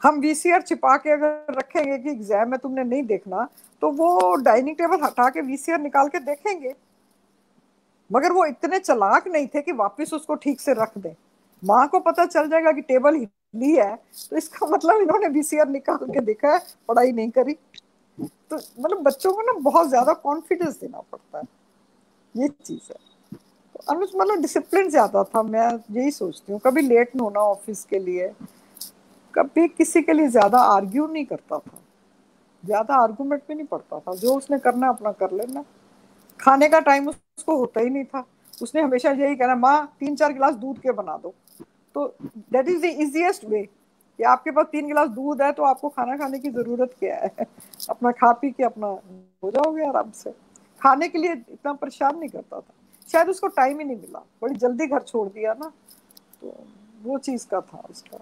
हम वीसीआर छिपा के अगर रखेंगे कि एग्ज़ाम में तुमने नहीं देखना तो वो डाइनिंग टेबल हटा के वीसीआर निकाल के देखेंगे। मगर वो इतने चलाक नहीं थे कि वापस उसको ठीक से रख दे। माँ को पता चल जाएगा कि टेबल हिली है तो इसका मतलब इन्होंने वीसीआर निकाल के देखा है, पढ़ाई नहीं करी। तो मतलब बच्चों को ना बहुत ज़्यादा कॉन्फिडेंस देना पड़ता है। ये चीज़ है। तो अनुज मतलब डिसिप्लिन ज़्यादा था, मैं यही सोचती हूँ। कभी लेट होना ऑफ़िस के लिए। कभी किसी के लिए ज़्यादा आर्ग्यू नहीं करता था। ज़्यादा आर्गूमेंट भी नहीं पड़ता था। जो उसने करना अपना कर लेना। खाने का टाइम उसको होता ही नहीं था। उसने हमेशा यही कहना माँ तीन चार गिलास दूध के बना दो। तो that is the easiest way कि आपके पास तीन गिलास दूध है तो आपको खाना खाने की ज़रूरत क्या है? अपना खा पी के अपना हो जाओगे आराम से। खाने के लिए इतना परेशान नहीं करता था। शायद उसको टाइम ही नहीं मिला। बड़ी जल्दी घर छोड़ दिया ना। तो वो चीज़ का था उसका।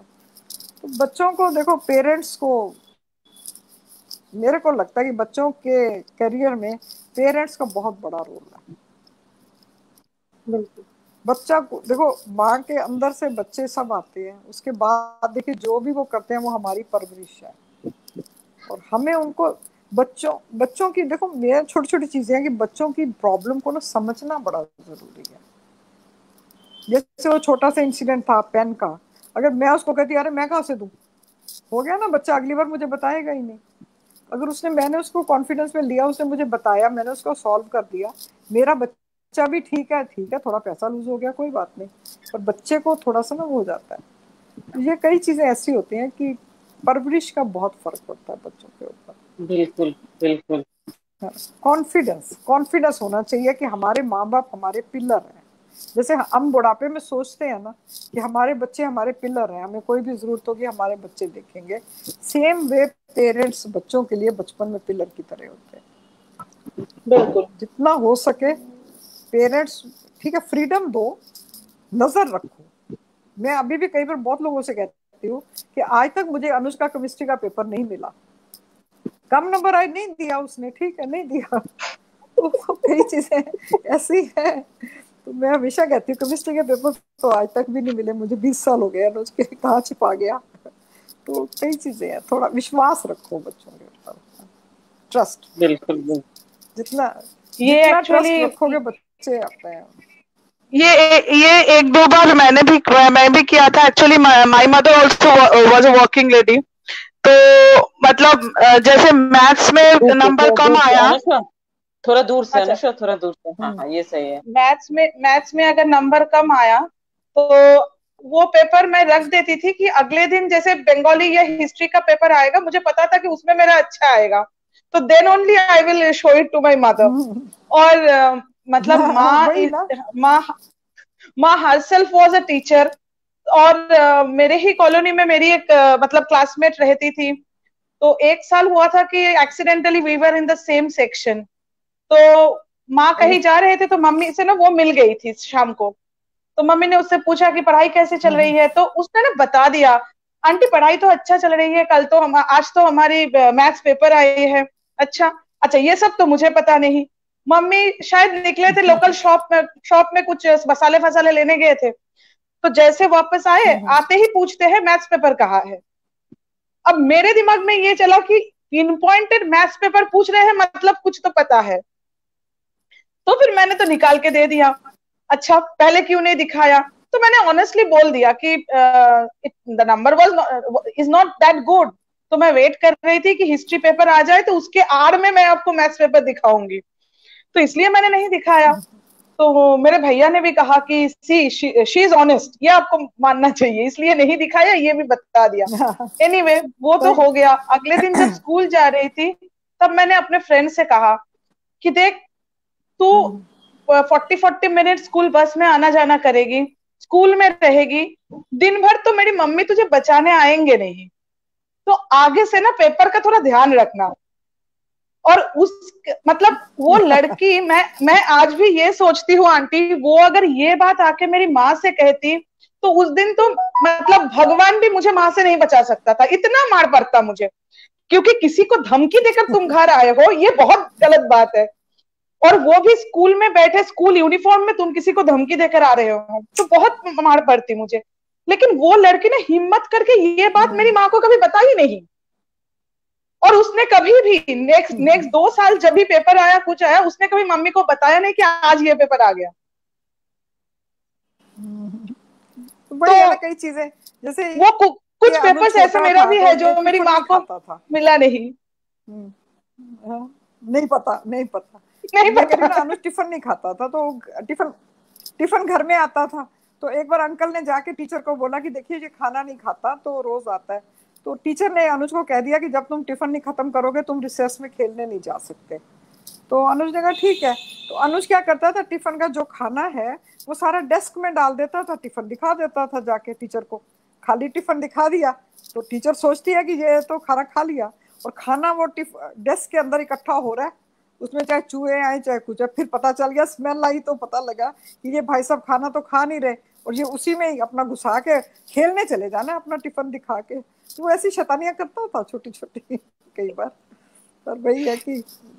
तो बच्चों को देखो पेरेंट्स को मेरे को लगता है कि बच्चों के करियर में पेरेंट्स का बहुत बड़ा रोल है। बिल्कुल। बच्चा को देखो माँ के अंदर से बच्चे सब आते हैं उसके बाद देखिए जो भी वो करते हैं वो हमारी परवरिश है। और हमें उनको बच्चों बच्चों की देखो मेरे छोटी छोटी चीज़ें हैं कि बच्चों की प्रॉब्लम को ना समझना बड़ा ज़रूरी है। जैसे वो छोटा सा इंसिडेंट था पेन का अगर मैं उसको कहती अरे मैं कहा से दू? हो गया ना बच्चा अगली बार मुझे बताएगा ही नहीं। अगर उसने मैंने उसको कॉन्फिडेंस में लिया उसने मुझे बताया मैंने उसको सॉल्व कर दिया। मेरा बच्चा भी ठीक है ठीक है थोड़ा पैसा लूज हो गया कोई बात नहीं। पर बच्चे को थोड़ा सा ना हो जाता है। ये कई चीज़ें ऐसी होती हैं कि परवरिश का बहुत फ़र्क पड़ता है बच्चों के ऊपर।
बिल्कुल बिल्कुल।
कॉन्फिडेंस हाँ, कॉन्फिडेंस होना चाहिए कि हमारे माँ बाप हमारे पिलर हैं। जैसे हम बुढ़ापे में सोचते हैं ना कि हमारे बच्चे हमारे पिलर हैं हमें कोई भी ज़रूरत होगी हमारे बच्चे देखेंगे। सेम वे पेरेंट्स बच्चों के लिए बचपन में पिलर की तरह होते हैं। बिल्कुल। जितना हो सके पेरेंट्स ठीक है फ्रीडम दो नज़र रखो। मैं अभी भी कई बार बहुत लोगों से कहती हूँ कि आज तक मुझे अनुष्का केमिस्ट्री का पेपर नहीं मिला। कम नंबर आज नहीं दिया उसने ठीक है नहीं दिया। तो कई चीज़ें ऐसी है। तो मैं हमेशा कहती हूँ केमिस्ट्री के पेपर तो आज तक भी नहीं मिले मुझे बीस साल हो गए अनुज के कहाँ छिपा गया? तो कई चीज़ें हैं थोड़ा विश्वास रखो बच्चों के ऊपर। ट्रस्ट
बिल्कुल
जितना ये एक्चुअली रखोगे बच्चे आते हैं
ये ये एक दो बार मैंने भी मैं भी किया था। Actually my mother also was a working lady तो मतलब जैसे मैथ्स में नंबर कम आया।
थोड़ा दूर से अच्छा। थोड़ा दूर से। हाँ, हाँ ये सही है।
मैथ्स में मैथ्स में अगर नंबर कम आया तो वो पेपर मैं रख देती थी कि अगले दिन जैसे बंगाली या हिस्ट्री का पेपर आएगा मुझे पता था कि उसमें मेरा अच्छा आएगा। तो then only I will show it to my mother और uh, मतलब माँ माँ माँ herself was a teacher और uh, मेरे ही कॉलोनी में मेरी एक uh, मतलब क्लासमेट रहती थी। तो एक साल हुआ था कि accidentally we were in the same section तो माँ कहीं जा रहे थे तो मम्मी से ना वो मिल गई थी शाम को। तो मम्मी ने उससे पूछा कि पढ़ाई कैसे चल रही है? तो उसने ना बता दिया आंटी पढ़ाई तो अच्छा चल रही है कल तो हम आज तो हमारी मैथ्स पेपर आई है। अच्छा अच्छा ये सब तो मुझे पता नहीं। मम्मी शायद निकले थे लोकल शॉप में शॉप में कुछ मसाले फसाले लेने गए थे। तो जैसे वापस आए हम्म, हम्म। आते ही पूछते हैं मैथ्स पेपर कहाँ है। अब मेरे दिमाग में ये चला कि इन पॉइंटेड मैथ्स पेपर पूछ रहे हैं मतलब कुछ तो पता है। तो फिर मैंने तो निकाल के दे दिया। अच्छा पहले क्यों नहीं दिखाया? तो मैंने ऑनेस्टली बोल दिया कि the number was is not that good तो मैं वेट कर रही थी कि हिस्ट्री पेपर आ जाए तो उसके आड़ में मैं आपको मैथ्स पेपर दिखाऊँगी। तो इसलिए मैंने नहीं दिखाया। तो मेरे भैया ने भी कहा कि सी शी इज़ ऑनेस्ट ये आपको मानना चाहिए। इसलिए नहीं दिखाया ये भी बता दिया। एनी anyway, वो तो हो गया। अगले दिन जब स्कूल जा रही थी तब मैंने अपने फ्रेंड से कहा कि देख तू forty forty minute school bus में आना जाना करेगी स्कूल में रहेगी दिन भर तो मेरी मम्मी तुझे बचाने आएँगे नहीं। तो आगे से ना पेपर का थोड़ा ध्यान रखना। और उस मतलब वो लड़की मैं मैं आज भी ये सोचती हूँ आंटी वो अगर ये बात आके मेरी माँ से कहती तो उस दिन तो मतलब भगवान भी मुझे माँ से नहीं बचा सकता था। इतना मार पड़ता मुझे। क्योंकि किसी को धमकी देकर तुम घर आए हो ये बहुत गलत बात है। और वो भी स्कूल में बैठे स्कूल यूनिफॉर्म में तुम किसी को धमकी देकर आ रहे हो। तो बहुत मार पड़ती मुझे। लेकिन वो लड़की ने हिम्मत करके ये बात मेरी माँ को कभी बताई नहीं। और उसने कभी भी नेक्स्ट नेक्स्ट दो साल जब भी पेपर आया कुछ आया उसने कभी मम्मी को बताया नहीं कि आज ये पेपर आ गया।
तो बड़ी तो, कई चीज़ें जैसे
वो कु, कुछ पेपर्स ऐसा मेरा भी है जो मेरी माँ को मिला नहीं।
हम्म। हाँ, नहीं पता नहीं पता। नहीं पता अनुज टिफ़िन नहीं खाता था तो टिफ़िन टिफ़िन घर में आता था। तो एक बार अंकल ने जाके टीचर को बोला कि देखिए ये खाना नहीं खाता तो रोज आता है। तो टीचर ने अनुज को कह दिया कि जब तुम टिफ़िन नहीं खत्म करोगे तुम रिसेस में खेलने नहीं जा सकते। तो अनुज ने कहा ठीक है। तो अनुज क्या करता था टिफ़िन का जो खाना है वो सारा डेस्क में डाल देता था टिफ़िन दिखा देता था जाके टीचर को। खाली टिफ़िन दिखा दिया। तो टीचर सोचती है कि ये तो खाना खा लिया। और खाना वो डेस्क के अंदर इकट्ठा हो रहा है। उसमें चाहे चूहे आए चाहे कुछ है फिर पता चल गया स्मेल आई तो पता लगा कि ये भाई साहब खाना तो खा नहीं रहे और ये उसी में ही अपना घुसा के खेलने चले जाना अपना टिफ़िन दिखा के। तो वो ऐसी शैतानियाँ करता था छोटी छोटी कई बार। पर वही है कि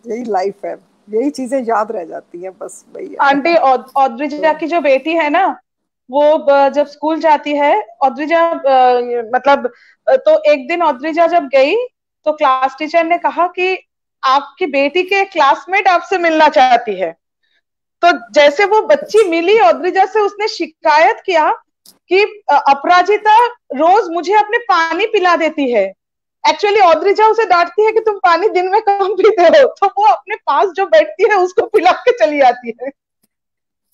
यही लाइफ है यही चीज़ें याद रह जाती हैं बस वही
आंटी औद्रिजा की जो बेटी है ना वो जब स्कूल जाती है औद्रिजा मतलब तो एक दिन औद्रिजा जब गई तो क्लास टीचर ने कहा कि आपकी बेटी के क्लासमेट आपसे मिलना चाहती है। तो जैसे वो बच्ची मिली औद्रिजा से उसने शिकायत किया कि अपराजिता रोज मुझे अपने पानी पिला देती है। एक्चुअली औद्रिजा उसे डांटती है कि तुम पानी दिन में कम पीते हो। तो वो अपने पास जो बैठती है, उसको पिला के चली आती है।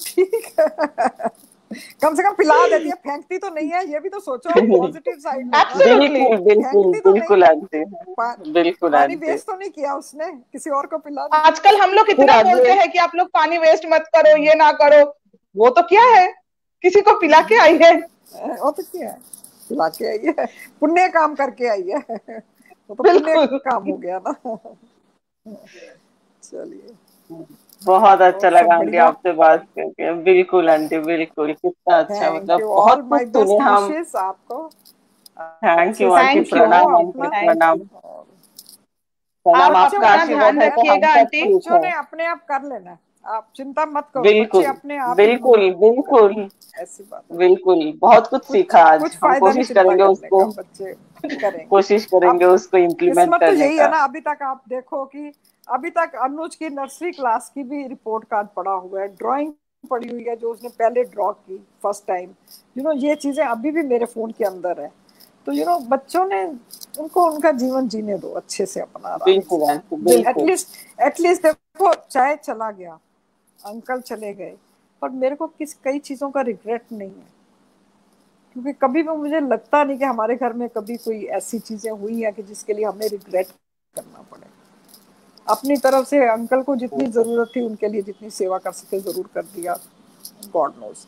ठीक है। कम से कम पिला देती है फेंकती तो नहीं है ये भी तो सोचो पॉजिटिव साइड
बिल्कुल बिल्कुल तो बिल्कुल बिल्कुल
पानी वेस्ट तो नहीं किया उसने किसी और को पिला
आजकल हम लोग इतना बोलते हैं कि आप लोग पानी वेस्ट मत करो ये ना करो। वो तो क्या है? किसी को पिला के आई है।
वो तो क्या है? पिला के आई है। पुण्य काम करके आई है। वो तो पुण्य काम हो गया ना। चलिए।
बहुत अच्छा लगा आंटी आपसे बात करके। बिल्कुल आंटी बिल्कुल। कितना अच्छा मतलब बहुत कुछ सुने हम।
आपको।
थैंक यू आंटी प्रणाम आंटी प्रणाम। प्रणाम आपका आशीर्वाद तो हम
ने अपने आप कर लेना। आप चिंता मत करो
बिल्कुल अपने आप बिल्कुल बिल्कुल। ऐसी बात बिल्कुल बहुत कुछ सीखा आज। हम कोशिश करेंगे उसको। कोशिश करेंगे उसको इम्प्लीमेंट करने
का। यही है ना अभी तक आप देखो कि अभी तक अनुज की नर्सरी क्लास की भी रिपोर्ट कार्ड पड़ा हुआ है। ड्राइंग पड़ी हुई है जो उसने पहले ड्रॉ की फ़र्स्ट टाइम। यू नो ये चीज़ें अभी भी मेरे फ़ोन के अंदर है। तो यू नो बच्चों ने उनको उनका जीवन जीने दो अच्छे से अपना एटलीस्ट एटलीस्ट देखो चाहे चला गया अंकल चले गए पर मेरे को किस कई चीज़ों का रिग्रेट नहीं है। क्योंकि कभी भी मुझे लगता नहीं कि हमारे घर में कभी कोई ऐसी चीज़ें हुई है कि जिसके लिए हमें रिग्रेट करना पड़े। अपनी तरफ़ से अंकल को जितनी ज़रूरत थी उनके लिए जितनी सेवा कर सके ज़रूर कर दिया गॉड नोज़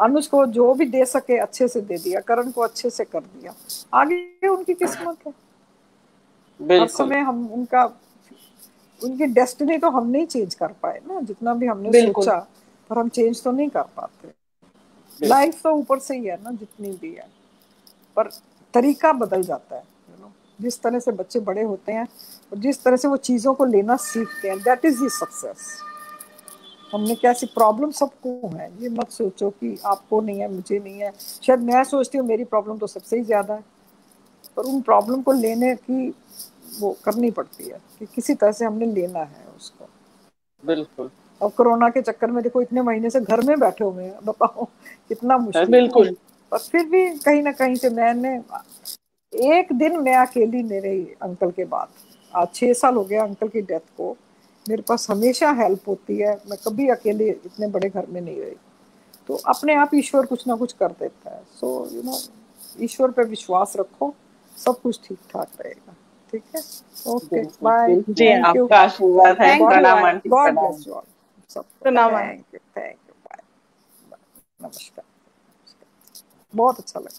अनुज को जो भी दे सके अच्छे से दे दिया करण को अच्छे से कर दिया। आगे उनकी किस्मत है। हर समय हम उनका उनकी डेस्टिनी तो हम नहीं चेंज कर पाए ना जितना भी हमने सोचा पर हम चेंज तो नहीं कर पाते। लाइफ तो ऊपर से ही है ना जितनी भी है। पर तरीका बदल जाता है जिस तरह से बच्चे बड़े होते हैं और जिस तरह से वो चीज़ों को लेना सीखते हैं दैट इज़ दी सक्सेस हमने कैसी प्रॉब्लम सबको है ये मत सोचो कि आपको नहीं है मुझे नहीं है। शायद मैं सोचती हूँ मेरी प्रॉब्लम तो सबसे ही ज़्यादा है। पर उन प्रॉब्लम को लेने की वो करनी पड़ती है कि किसी तरह से हमने लेना है उसको।
बिल्कुल।
और कोरोना के चक्कर में देखो इतने महीने से घर में बैठे हुए हैं बताओ कितना मुश्किल।
बिल्कुल।
पर फिर भी कहीं ना कहीं से मैंने एक दिन मैं अकेली मेरे अंकल के बाद आज छह साल हो गया अंकल की डेथ को। मेरे पास हमेशा हेल्प होती है। मैं कभी अकेले इतने बड़े घर में नहीं रही। तो अपने आप ईश्वर कुछ ना कुछ कर देता है। सो यू नो ईश्वर पे विश्वास रखो। सब कुछ ठीक ठाक रहेगा। ठीक है? ओके बाय
जी आपका आशीर्वाद है।
गॉड ब्लेस यू ऑल सब thank you thank you bye नमस्कार। बहुत अच्छा लगा।